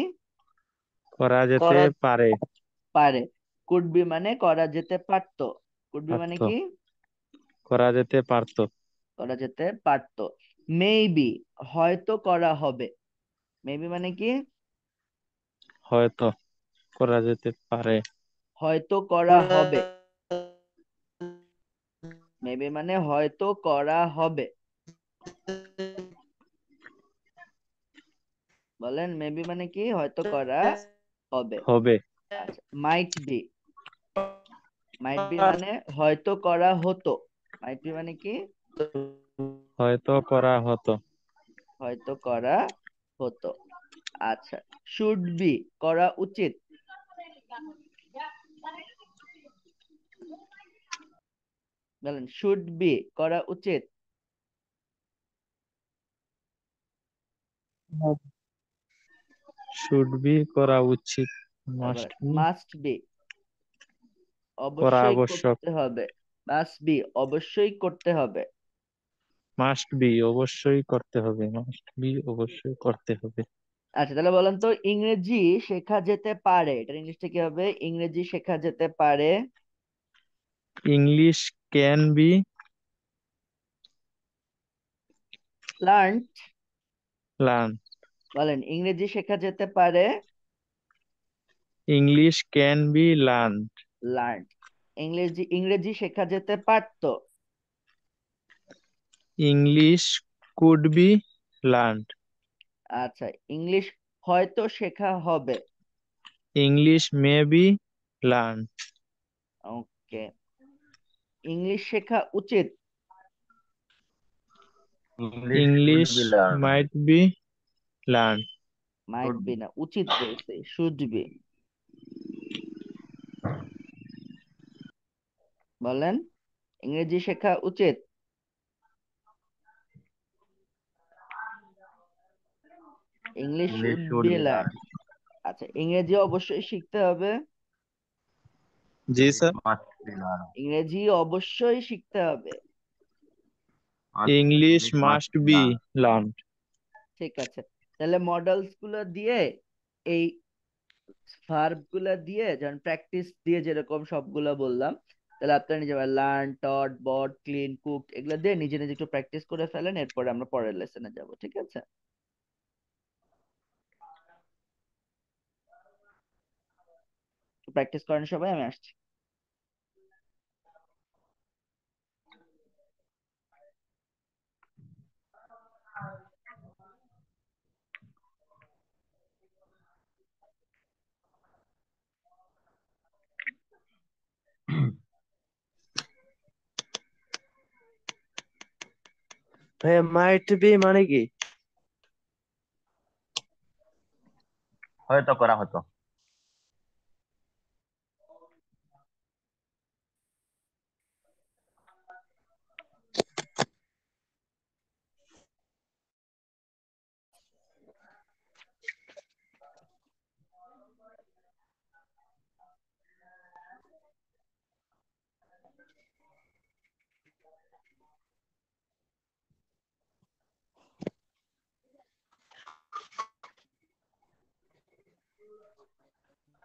করা যেতে পারে। পারে কুড বি মানে করা যেতে পারতো কুড বি মানে কি? করা যেতে পারতো। করা যেতে পারতো। মেবি হয়তো করা হবে। মেবি মানে কি? হয়তো করা যেতে পারে। হয়তো করা হবে। মেবি মানে হয়তো করা হবে। বলেন মেবি মানে কি? হয়তো করা হবে। হবে। আচ্ছা মাইট বি মাইট বি মানে হয়তো করা হতো। মাইট বি মানে কি? হয়তো করা হতো। হয়তো করা হতো। আচ্ছা শুড বি করা উচিত। বলেন শুড বি করা উচিত। শুড বি করা উচিত। মাস্ট মাস্ট বি করা অবশ্যই আবশ্যক। করতে হবে। মাস্ট বি অবশ্যই করতে হবে। মাস্ট বি অবশ্যই করতে হবে। মাস্ট বি অবশ্যই করতে হবে। আচ্ছা তাহলে বলেন তো ইংরেজি শেখা যেতে পারে। এটা ইংলিশটা কি হবে? ইংরেজি শেখা যেতে পারে। English can be learn learn বলেন ইংরেজি শেখা যেতে পারে? English can be learn learn ইংরেজি ইংরেজি শেখা যেতে পারতো? ইংলিশ কুড বি লার্ন আচ্ছা ইংলিশ হয়তো শেখা হবে। English may be learn okay. English শেখা উচিত? English. Might be Should be be. না উচিত বলছে শুড বি বলেন ইংরেজি শেখা উচিত? ইংলিশ শুড বি লার্ন আচ্ছা ইংরেজি অবশ্যই শিখতে হবে। জি স্যার be. ইংরেজি অবশ্যই শিখতে হবে। English must be. লার্ন ঠিক আছে। তাহলে মডেলসগুলো দিয়ে এই ভার্বগুলা দিয়ে যেমন প্র্যাকটিস দিয়ে যেরকম সবগুলা বললাম, তাহলে আপনারা নিজে learn taught bought clean cook এগুলো দিয়ে নিজে নিজে একটু প্র্যাকটিস করে ফেলেন, এরপরে আমরা পরের লেসনে যাব, ঠিক আছে? প্র্যাকটিস করেন সবাই, আমি আসছি। ভাইয়া মাইট বি মানে কি? হয়তো করা হতো।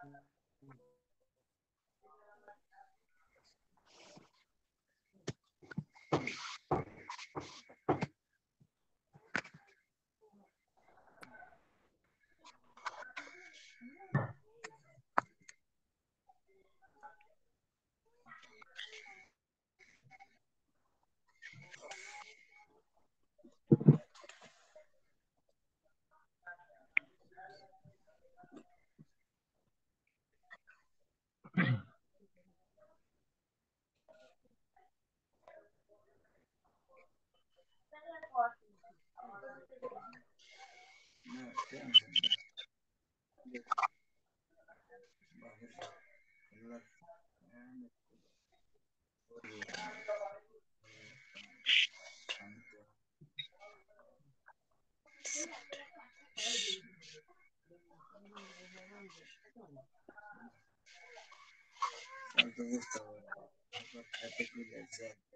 Uh, Santo Gustavo, telah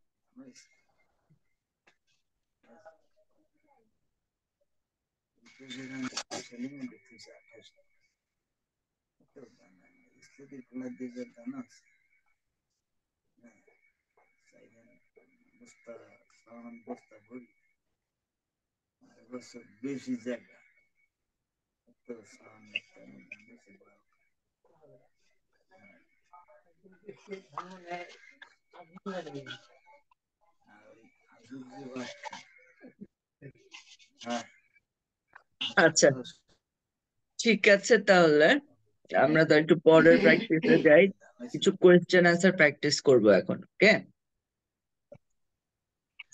Nice. İstedik buna güzel danas. Sayın Musta, Sağın Musta Bul. Burası beş izler. Hatta Sağın Musta Bul. Sağın Musta Bul. আচ্ছা ঠিক আছে তাহলে। আমরা তো একটু পরের প্র্যাকটিসে যাই। কিছু কোয়েশ্চেন অ্যান্সার প্র্যাকটিস করব এখন ওকে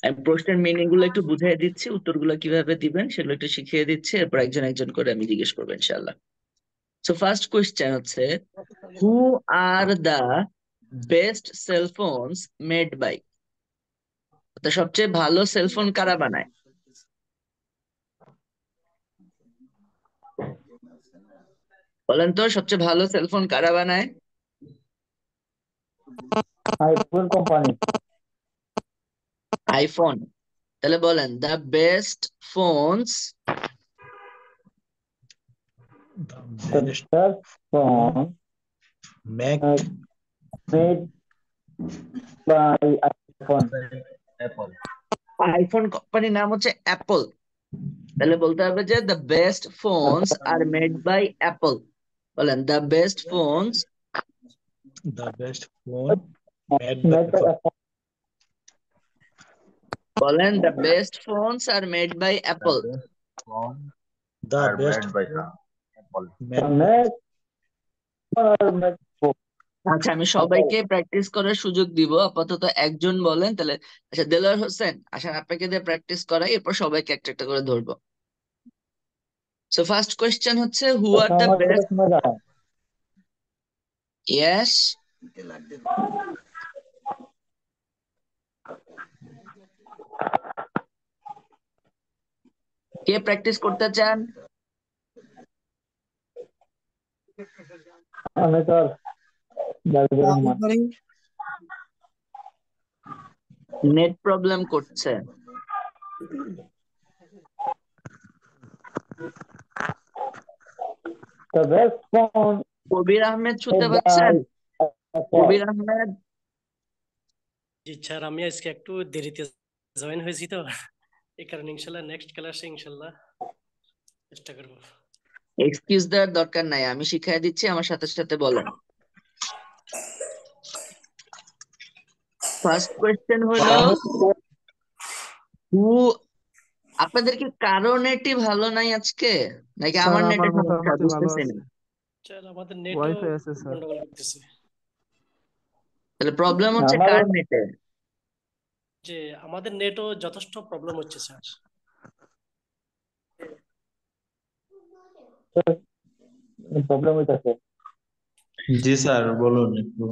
আমি প্রশ্নের মিনিংগুলো একটু বুঝিয়ে দিচ্ছি, উত্তরগুলো কীভাবে দিবেন সেগুলো একটু শিখিয়ে দিচ্ছি, এরপর একজন একজন করে আমি জিজ্ঞেস করব ইনশাল্লাহ সো ফার্স্ট কোয়েশ্চেন হচ্ছে who are the best cell phones made by তো সবচেয়ে ভালো সেলফোন কারা বানায়? বলেন তো সবচেয়ে ভালো সেলফোন কারা বানায়? আইফোন কোম্পানি আইফোন তাহলে বলেন the best phones best phone Mac. uh, made by iPhone. Apple. IPhone কোম্পানির নাম হচ্ছে অ্যাপল তাহলে বলতে হবে যে the best phones are made by Apple বলেন the best phones the best phone made by Made by Apple. Apple. বলেন the best phones are made by Apple The best phone The are best made আচ্ছা আমি সবাইকে practice করার সুযোগ দিব। আপাতত একজন বলেন তাহলে আচ্ছা দেলোয়ার হোসেন আসেন আপনাকে দিয়ে প্র্যাকটিস করাই এরপর সবাইকে একটা একটা করে ধরবো। সো ফার্স্ট কোয়েশ্চেন হচ্ছে who are the best yes K practice করতে চান? আমি নেট প্রবলেম করছে। কবির আহমেদ শুনতে পাচ্ছেন? কবির আহমেদ? জি স্যার আমি আজকে একটু দেরিতে জয়েন হয়েছি তো। এই কারণে ইনশাল্লাহ নেক্সট ক্লাসে ইনশাল্লাহ চেষ্টা করব। এক্সকিউজ দেওয়ার দরকার নাই আমি শিখাই দিচ্ছি আমার সাথে সাথে বলেন। ফার্স্ট কোয়েশ্চেন হলো হু আপনাদের কি কারও নেটই ভালো নাই আজকে? নাকি আমার নেটে সমস্যা ভালো বুঝতেছি আছে না। স্যার আমাদের নেটও ওয়াইফাই আছে স্যার তাহলে প্রবলেম হচ্ছে কার নেটে? যে আমাদের নেটও যথেষ্ট প্রবলেম হচ্ছে স্যার প্রবলেম হইতাছে। জি স্যার বলুন একটু।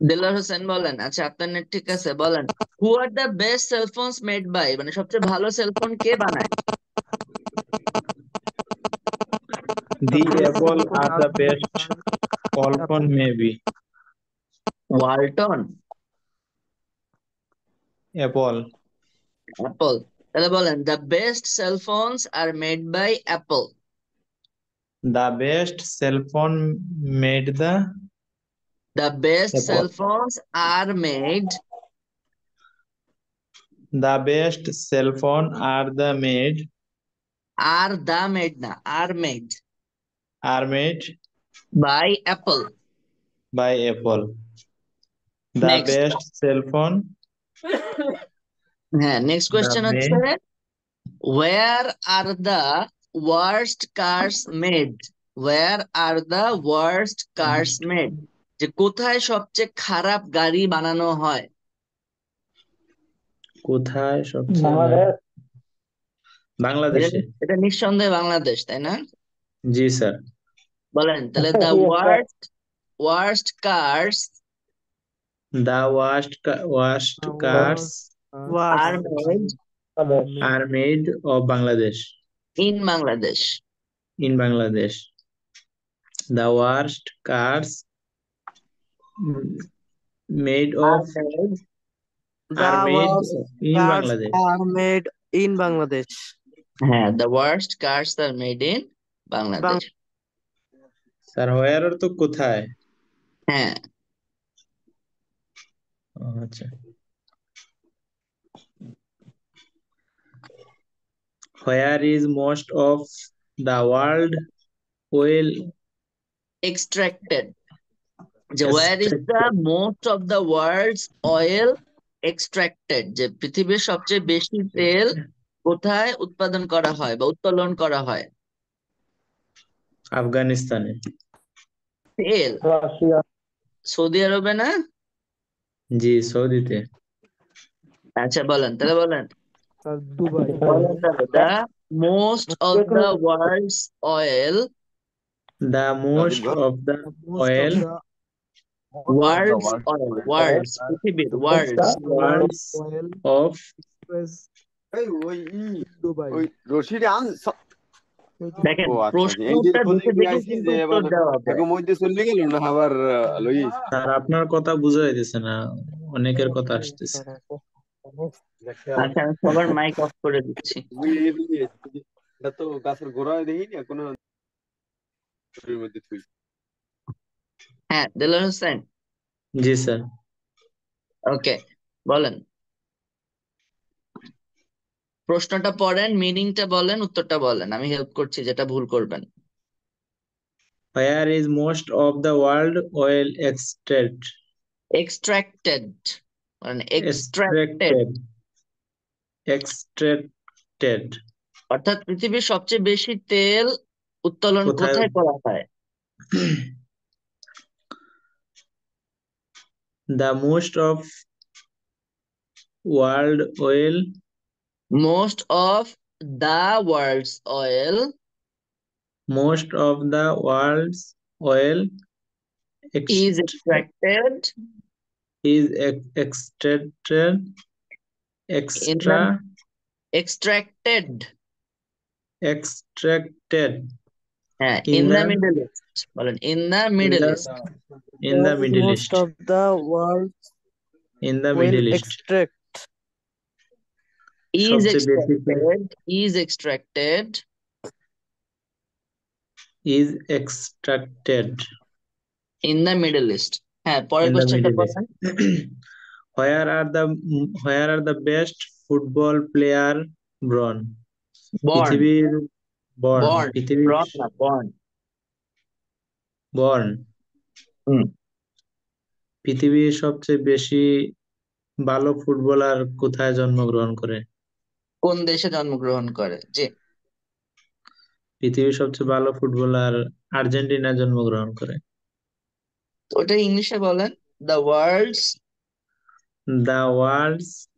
দেলোয়ার হোসেন বলেন আচ্ছা আপনার নেট ঠিক আছে বলেন who are the best cellphones made by মানে সবচেয়ে ভালো সেলফোন কে বানায়? Made best by all phone Apple. maybe. Walton Apple. Apple তাহলে বলেন the best cellphones are made by Apple the best cell phone made The best the cell phones are made. The best cell phone are the made. Are the made na are made. Are made. By Apple. By Apple. The next. best cell phone. *laughs* yeah, next question. Where are the worst cars made? Where are the worst cars mm-hmm. made? যে কোথায় সবচেয়ে খারাপ গাড়ি বানানো হয়? কোথায় সবচেয়ে বাংলাদেশ। এটা বাংলাদেশে? এটা নিঃসন্দেহে বাংলাদেশ তাই না? জি স্যার। বলেন তাহলে the Yes, worst worst cars The worst ca- cars cars are made of Bangladesh. In Bangladesh in Bangladesh worst cars mm, made R of made The are made worst in cars Bangladesh. are made in Bangladesh. হ্যাঁ the worst cars are made in Bangladesh sir where তো কোথায় হ্যাঁ ও, আচ্ছা where is most of the world oil extracted যে where is the most of the world's oil extracted? যে পৃথিবীর সবচেয়ে বেশি তেল কোথায় উৎপাদন করা হয় বা উত্তোলন করা হয়? আফগানিস্তানে। তেল। সৌদি আরবে না? জি সৌদিতে। আচ্ছা বলেন তাহলে বলেন। দুবাই। বলেন তাহলে the most of the world's oil the most of world's oil world's পৃথিবীর worlds oil of দেখেন আচ্ছা আচ্ছা। প্রশ্নটা দেখে দেখে উত্তর দেওয়া স্যার আপনার কথা বোঝা যাইতেছে না অনেকের কথা আসতেছে আচ্ছা আমি সবার মাইক অফ করে দিচ্ছি ওই এই যে, এটা তো গাছের গোড়ায় দেখি না কোনো মধ্যে থুই হ্যাঁ দেলোয়ার হোসেন জি স্যার। ওকে বলেন। প্রশ্নটা পড়েন মিনিংটা বলেন উত্তরটা বলেন আমি হেল্প করছি যেটা ভুল করবেন। Where is most of the world oil extract? Extracted মানে এক্সট্রাক্টেড extracted. Extracted. অর্থাৎ পৃথিবীর সবচেয়ে বেশি তেল উত্তোলন কোথায় করা হয়? *clears throat* the most of world oil most of the world's oil most of the world's oil is ext extracted is ex- extracted in extra extracted extracted হ্যাঁ in in the the Middle East বলেন in the in Middle the East in the Where Middle most East of the world in the will Middle East extract is সবচেয়ে বেশি তেল extracted is extracted is extracted in the middle east *clears throat* হ্যাঁ পরের in the কোশ্চেনটা Middle East বলেন where are the where are the best football player born born পৃথিবীর born born পৃথিবীর born না born born হুম। পৃথিবীর সবচেয়ে বেশি ভালো ফুটবলার কোথায় জন্মগ্রহণ করে? কোন দেশে জন্মগ্রহণ করে? জি। পৃথিবীর সবচেয়ে ভালো ফুটবলার আর্জেন্টিনা জন্মগ্রহণ করে। ওটা ইংলিশে বলেন the world's the world's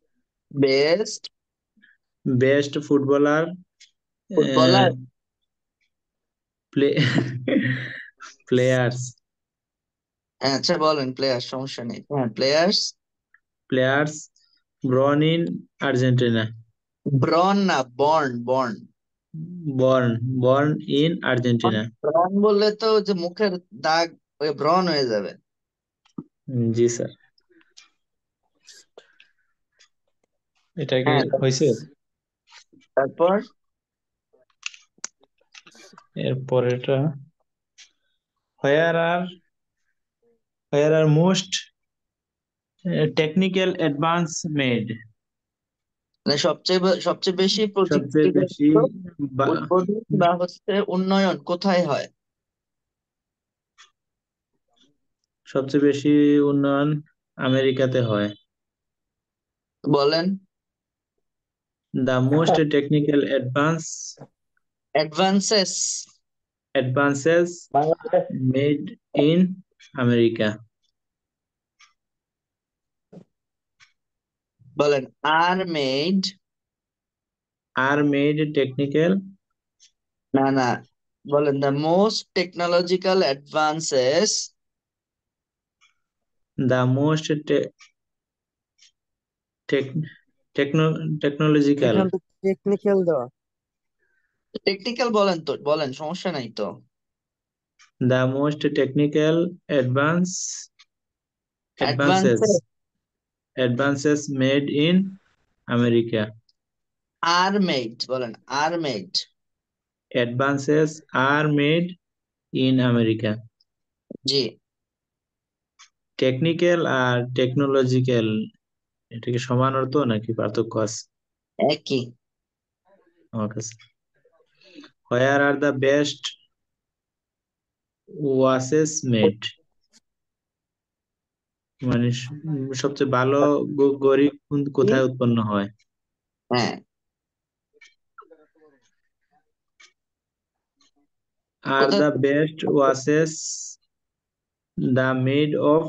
best best footballer footballer play players. আচ্ছা বলেন প্লেয়ার সমস্যা নেই। হ্যাঁ players players born in Argentina born না born born born born in Argentina ব্রন বললে তো যে মুখের দাগ ওই ব্রন হয়ে যাবে। জি স্যার। এটা কি হ্যাঁ হয়েছে? তারপর? এরপর এটা where are where are most uh, technical advance made মানে সবচেয়ে সবচেয়ে বেশি সবচেয়ে বেশি উদ্বোধন বা হচ্ছে উন্নয়ন কোথায় হয় সবচেয়ে বেশি উন্নয়ন আমেরিকাতে হয় বলেন The most technical advance advances advances Bangladesh made America. বলেন are made are made technical? না না। বলেন the most technological advances? The most technological. Technical technical বলেন তো বলেন সমস্যা নাই তো। The most technical advance advances advances made in America. are made বলেন are made Advances are made in America. জি টেকনিক্যাল আর টেকনোলজিক্যাল এটা কি সমান অর্থ নাকি পার্থক্য আছে একই কাছে where are the best watches made মানে সবচেয়ে ভালো গরিব কোথায় উৎপন্ন হয়? হ্যাঁ। Are the best watches the made of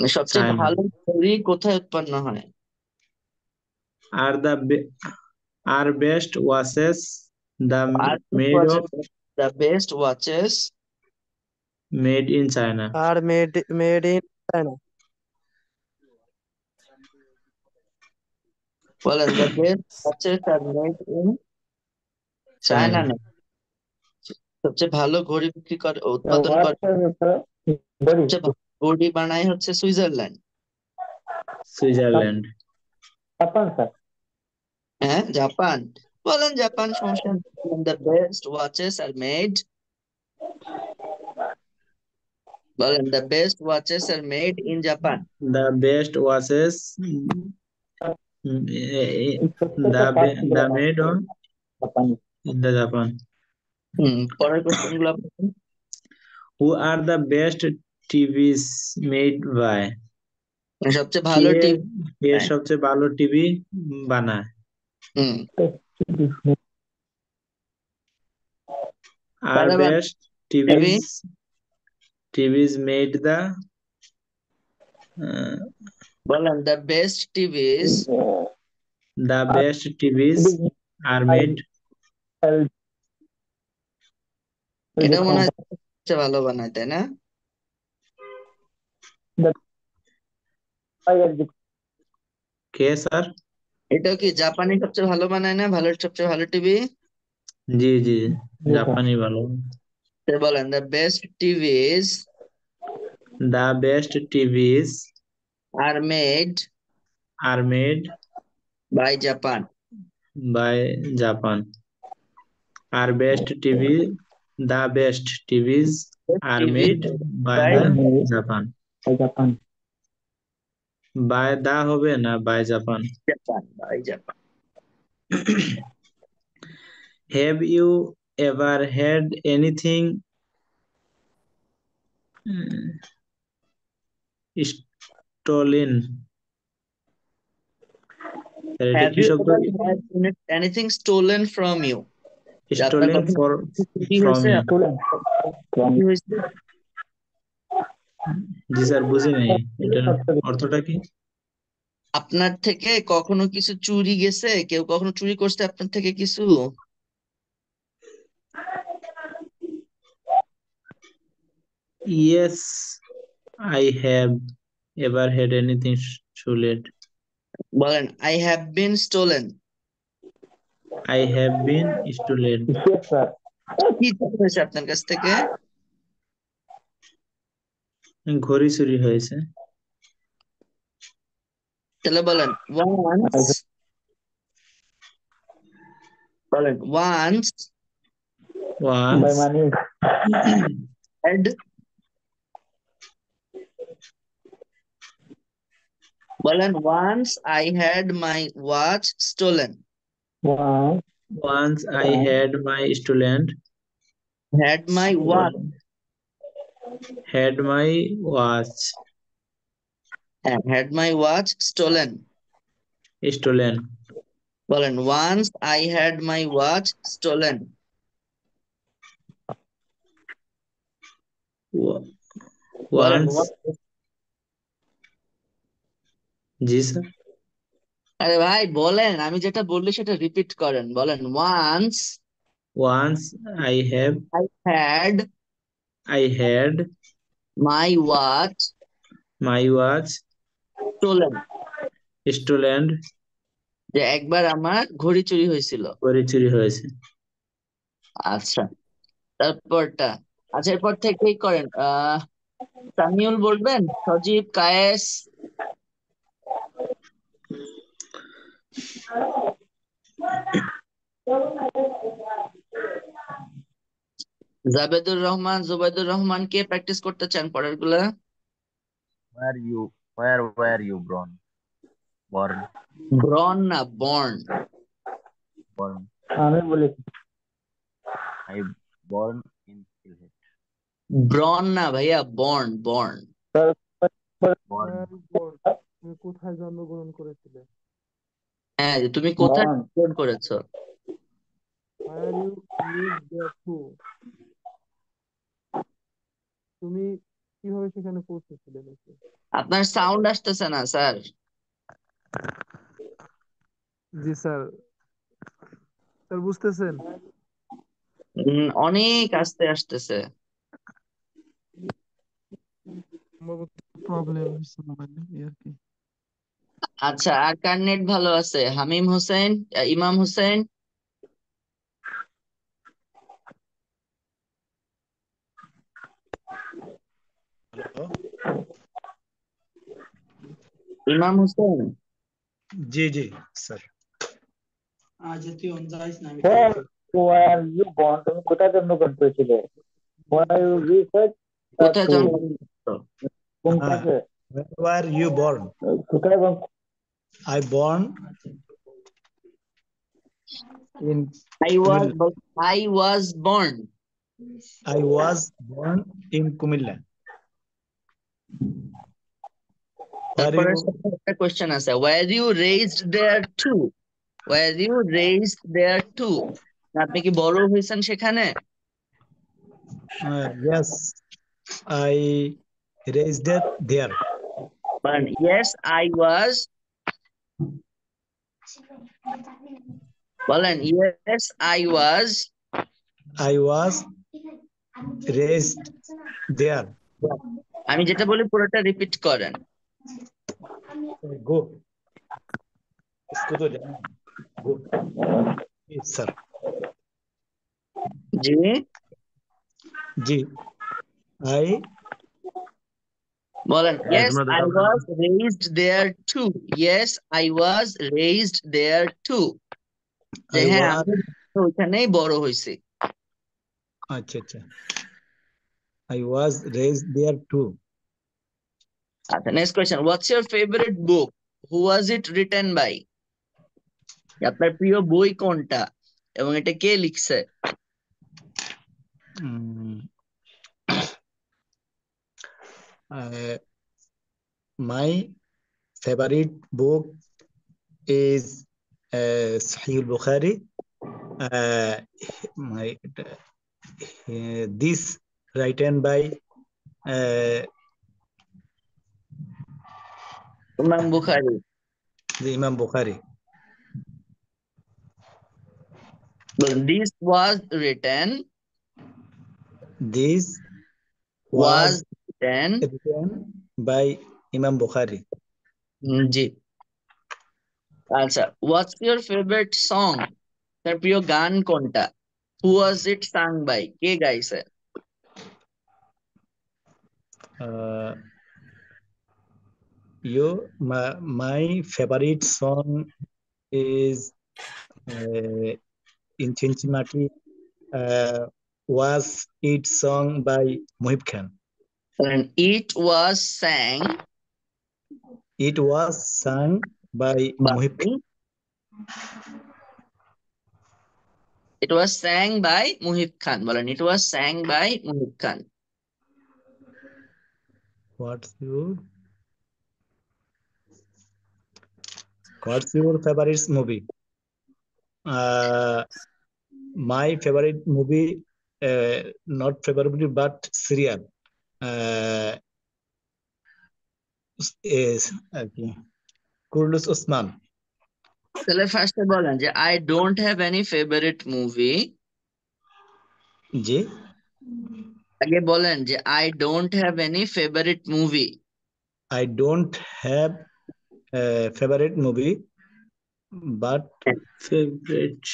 সবচেয়ে ভালো ঘড়ি কোথায় উৎপন্ন হয়? Are the are best watches the made of the best watches made in China are made made in China বলেন the best watches are made in China China না সবচেয়ে ভালো ঘড়ি বিক্রি করে The উৎপাদন করে watches are very সবচেয়ে ভালো ঘড়ি বানায় হচ্ছে সুইজারল্যান্ড সুইজারল্যান্ড Japan, sir. হ্যাঁ Japan বলেন জাপান সমস্যা নেই। the best watches are made বলেন the best watches are made in Japan the best watches mm, eh, eh, the be- the made on Japan. in the Japan. হুম পরের question গুলো আপনাদের। Who are the best TVs made by? সবচেয়ে ভালো কে team কে সবচেয়ে ভালো TV বানায়? হুম Are বানাবার best TVs TVs made the uh, বলেন the best TVs the best TVs are made এটা মনে হয় সবচেয়ে ভালো বানায় তাই না কে স্যার এটাও কি জাপানি সবচেয়ে ভালো বানায় না ভালো সবচেয়ে ভালো টিভি জি জি জাপানি ভালো বলেন the best TVs the best TVs are made are made by Japan by Japan. Our best TV, the best TVs are TV made by by the Japan. Japan. By the হবে না by Japan. Japan by Japan Have you ever had anything mm, stolen? Sir, এটা have কি you শব্দ ever had any- anything stolen from you যে আপনার stolen কখনো for চুরি from হয়েছে me? আপনার চুরি হয়েছে জি স্যার বুঝি নাই এটার অর্থটা কি আপনার থেকে কখনো কিছু চুরি গেছে কেউ কখনো চুরি করছে আপনার থেকে কিছু Yes, I have ever had anything stolen. বলেন I have been stolen I have been stolen. Yes, sir. কি চুরি হয়েছে আপনার কাছ থেকে ঘড়ি চুরি হয়েছে তাহলে বলেন once বলেন once By once money. had বলেন once I had my watch stolen One. once I had my stolen had my watch had my watch হ্যাঁ, had my watch stolen stolen বলেন once I had my watch stolen once জি sir আরে ভাই বলেন আমি যেটা বললি সেটা রিপিট করেন বলেন once once I have I had I had my watch my watch stolen. stolen. যে একবার আমার ঘড়ি চুরি হয়েছিল। ঘড়ি চুরি হয়েছে। আচ্ছা তারপরটা আচ্ছা এরপর থেকেই করেন। আহ সামিউল বলবেন? সজীব কায়েস? জাবেদুর রহমান জুবাইদুর রহমান কে প্র্যাকটিস করতে চান পরেরগুলা Where you where were you born? Born ব্রন না বর্ন born. আমি বলেছি I born in Sylhet. ব্রন না ভাইয়া বর্ন বর্ন Born তুমি কোথায় জন্মগ্রহণ করেছিলে হ্যাঁ তুমি কোথায় Born. জন্মগ্রহণ করেছ Where you live there too? তুমি কীভাবে সেখানে পৌঁছেছিলে নাকি? আপনার সাউন্ড আসতেছে না স্যার। জি স্যার। স্যার বুঝতেছেন? অনেক আস্তে আসতেছে। প্রবলেম আর কি। আচ্ছা আর কার নেট ভালো আছে? হামিম হোসেন ইমাম হোসেন? ইমাম হোসেন জি জি sir Where were you born? তুমি কোথায় জন্মগ্রহণ করেছিলে Where you research কোথায় জন্মগ্রহণ করছ? কোন হ্যাঁ ক্লাসে where were you born? কোথায় এবং I born in I was Kumilla. I was born I was born in Kumilla. Were তারপরে you সাথে একটা কোশ্চেন আছে were you raised there too were you raised there too আপনি কি বড় হয়েছেন সেখানে uh, yes I raised it there. বলেন yes I was বলেন yes I was I was raised there. আমি যেটা বলি পুরোটা রিপিট করেন Go. इसको तो जाना है। Go. Yes, sir. G ji I বলেন yes তোমরা I দেখাও। was raised there too yes I was raised there too যে I হ্যাঁ was আমি ওইখানেই বড় হয়েছি अच्छा अच्छा I was raised there too. আচ্ছা next question what's your favourite book who was it written by আপনার প্রিয় বই কোনটা এবং এটা কে লিখছে Mm, uh, my favorite book is uh, Sahih al-Bukhari. Uh, my, uh, this written by uh, ইমাম Bukhari the Imam Bukhari. this was written This was was written written by Imam Bukhari. হুম, জি আচ্ছা হোয়াটস ইওর ফেভারিট সং তার প্রিয় গান কোনটা হু was it sung by কে গাইছে uh, you my, my favorite song is uh, in Cincinnati uh, was it song by Muhib Khan. And it was sang. It was sung by, by Muhib Khan. It was sang by Muhib Khan. It was sang by Muhib Khan. What's your What's your favorite movie? Uh, my favorite movie, uh, not favorite, but serial, uh, is okay. Kurulus Osman. তাহলে ফার্স্টে বলেন যে I don't have any favourite movie জি আগে বলেন যে I don't have any favourite movie I don't have a favorite movie, but favorite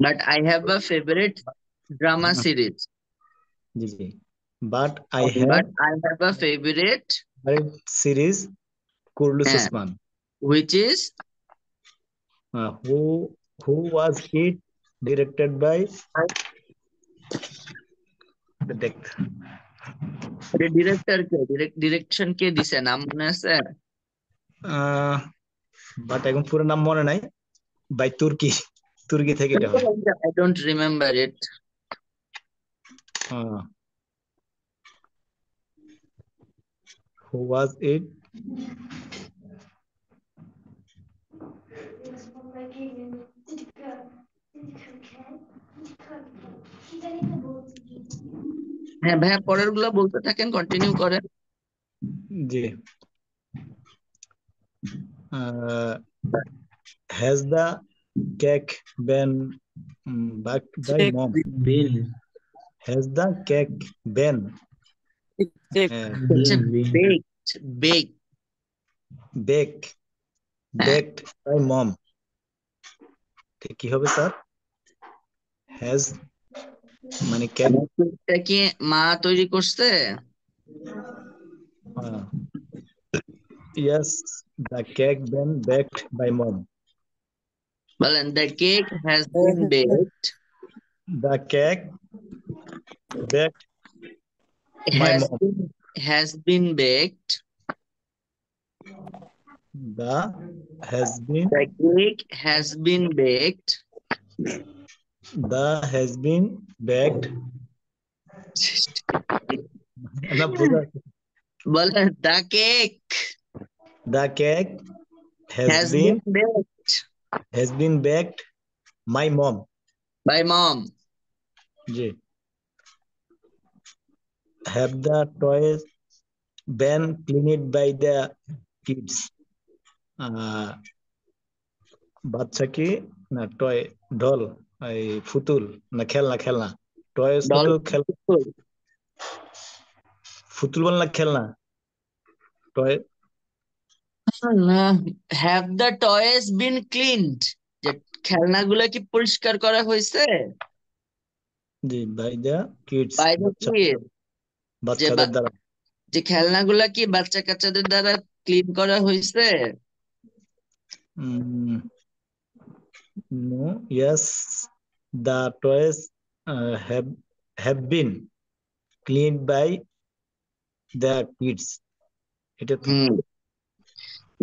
but I have a favourite drama series G G but I but have I have a favourite favorite series Kurulus হ্যাঁ Osman. Which is Uh, who who was it directed by the deck? Director K direction কে দিছে নাম মনে আছে Uh, but এখন পুরো নাম মনে নাই বাই তুর্কি তুর্কি থেকে এটা হবে I don't remember it Uh, who was it? হ্যাঁ ভাইয়া পরেরগুলো বলতে থাকেন কন্টিনিউ করেন। জি। Has the cake been bake by mom has the cake been bake bake bake mom কি হবে স্যার হ্যাজ মানে কেক কেকটা কি মা তৈরি করছে uh, yes the cake been baked by mom. বলেন the cake has been baked The cake baked by has mom. Been has been baked The has been the cake has been baked The has been baked বলেন the cake the cake has has been been baked has been baked my mom by mom জি have the toys been cleaned by the kids আহ, বাচ্চা কি না toy doll এই ফুতুল না খেলনা খেলনা। টয়েস তো খেল ফুতুল বল না খেলনা? Toy have the toys been cleaned যে খেলনাগুলো কি পরিষ্কার করা হয়েছে? জি by the kids by the বাচ্চা কিড যে বাচ্চাদের দ্বারা। যে খেলনাগুলা কি বাচ্চা কাচ্চাদের দ্বারা ক্লিন করা হয়েছে? no, yes, the toys uh, have have been cleaned by the kids. এটা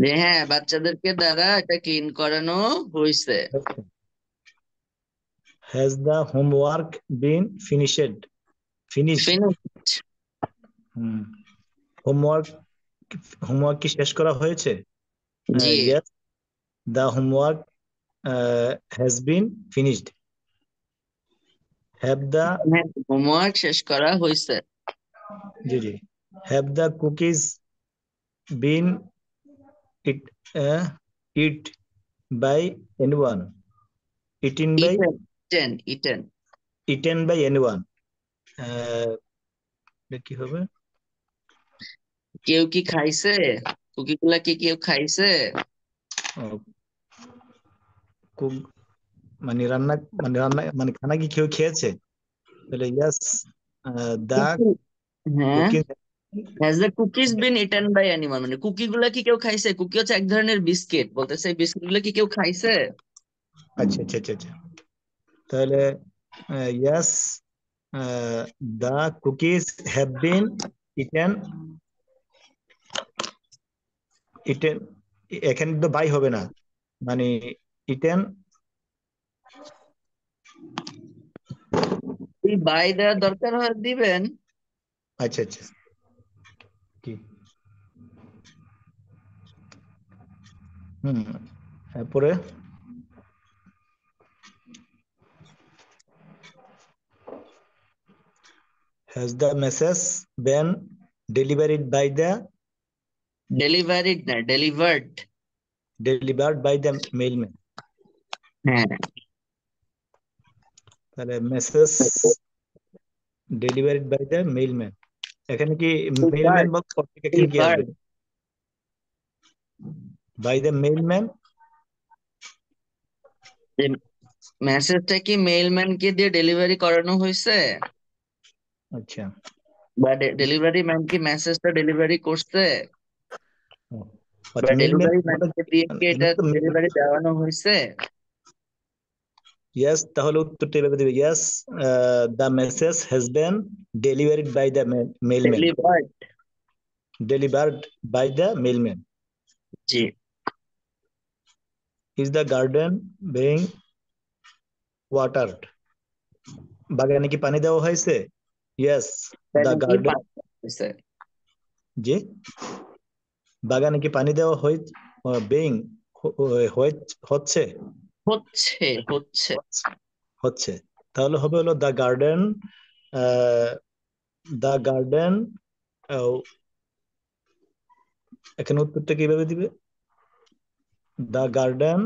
যে হ্যাঁ বাচ্চাদেরকে দ্বারা এটা ক্লিন করানো হয়েছে has the homework been finished? Finished. Finished. Hmm. Homework homework কি শেষ করা হয়েছে? Uh, জি yes, the homework uh, has been finished. Have the হ্যাঁ হোমওয়ার্ক শেষ করা হয়েছে জি জি have the cookies been it uh, eat by anyone? Eaten by eaten eaten eaten eaten by anyone? Uh, এটা কি হবে? কেউ কি খাইছে কুকিগুলা কি কেউ খাইছে Oh, cook মানে রান্না মানে রান্না মানে খানা কি কেউ খেয়েছে? তাহলে uh, the হ্যাঁ। Has the cookies been eaten by anyone মানে কুকি গুলা কি কেউ খাইছে? কুকি হচ্ছে এক ধরনের বিস্কিট। বলতেছে বিস্কিটগুলা কি কেউ খাইছে? আচ্ছা আচ্ছা আচ্ছা আচ্ছা। তাহলে uh, the cookies have been eaten eaten এখানে তো বাই হবে না। মানে eaten বাই দেওয়ার দরকার হয় দিবেন আচ্ছা আচ্ছা কি হুম তারপরে has the message been delivered by the delivered না delivered delivered by the mailman হ্যাঁ তাহলে message delivered by the mailman. এখানে কি মেইলম্যান বা পত্রিকা কি কি আসবে? বাই দ্য মেইলম্যান মেসেজটা কি মেইলম্যানকে দিয়ে ডেলিভারি করানো হয়েছে? আচ্ছা। বা ডেলিভারি ম্যান কি মেসেজটা ডেলিভারি করছে? বা আচ্ছা মেইলম্যান ডেলিভারি ম্যানকে দিয়ে কি এটা ডেলিভারি দেওয়ানো হয়েছে? ইয়েস তাহলে উত্তরটা এভাবে দিবে yes the message has been delivered by the mailman delivered delivered by the mailman G is the garden being watered বাগানে কি পানি দেওয়া হয়েছে ইয়েস দ্য তাহলে কি গার্ডেন পাওয়া হয়েছে জি বাগানে কি পানি দেওয়া হয় বিং হচ্ছে হচ্ছে হচ্ছে। হচ্ছে। তাহলে হবে হলো দ্য গার্ডেন দ্য গার্ডেন এখানে উত্তরটা কীভাবে দিবে? The garden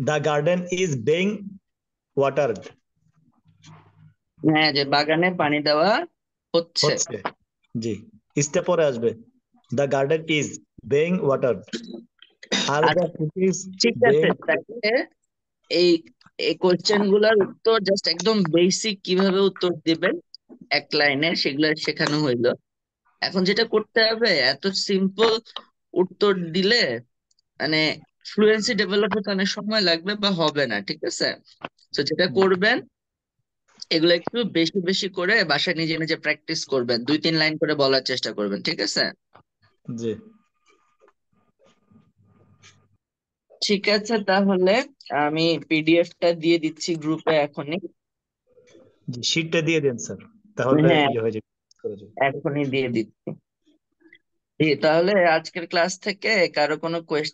the garden is being watered হ্যাঁ যে বাগানে পানি দেওয়া হচ্ছে। হচ্ছে। জি। ইসটা পরে আসবে। The garden is being watered cookies ঠিক আছে তাহলে এই এই কোশ্চেনগুলার উত্তর জাস্ট একদম বেসিক কীভাবে উত্তর দিবেন? এক লাইনে সেগুলো শেখানো হইল। এখন যেটা করতে হবে এত সিম্পল উত্তর দিলে মানে ফ্লুয়েন্সি ডেভেলপ হতে অনেক সময় লাগবে বা হবে না ঠিক আছে? তো যেটা করবেন এগুলো একটু বেশি বেশি করে বাসায় নিজে নিজে প্র্যাকটিস করবেন। দুই তিন লাইন করে বলার চেষ্টা করবেন ঠিক আছে? জি। ঠিক আছে তাহলে আমি পিডিএফ টা দিয়ে দিচ্ছি গ্রুপে এখনই। জি শিটটা দিয়ে দেন স্যার তাহলে হ্যাঁ। ইয়ে হয়ে যাবে। এখনই দিয়ে দিচ্ছি। জি তাহলে আজকের ক্লাস থেকে কারও কোনো কোয়েশ্চেন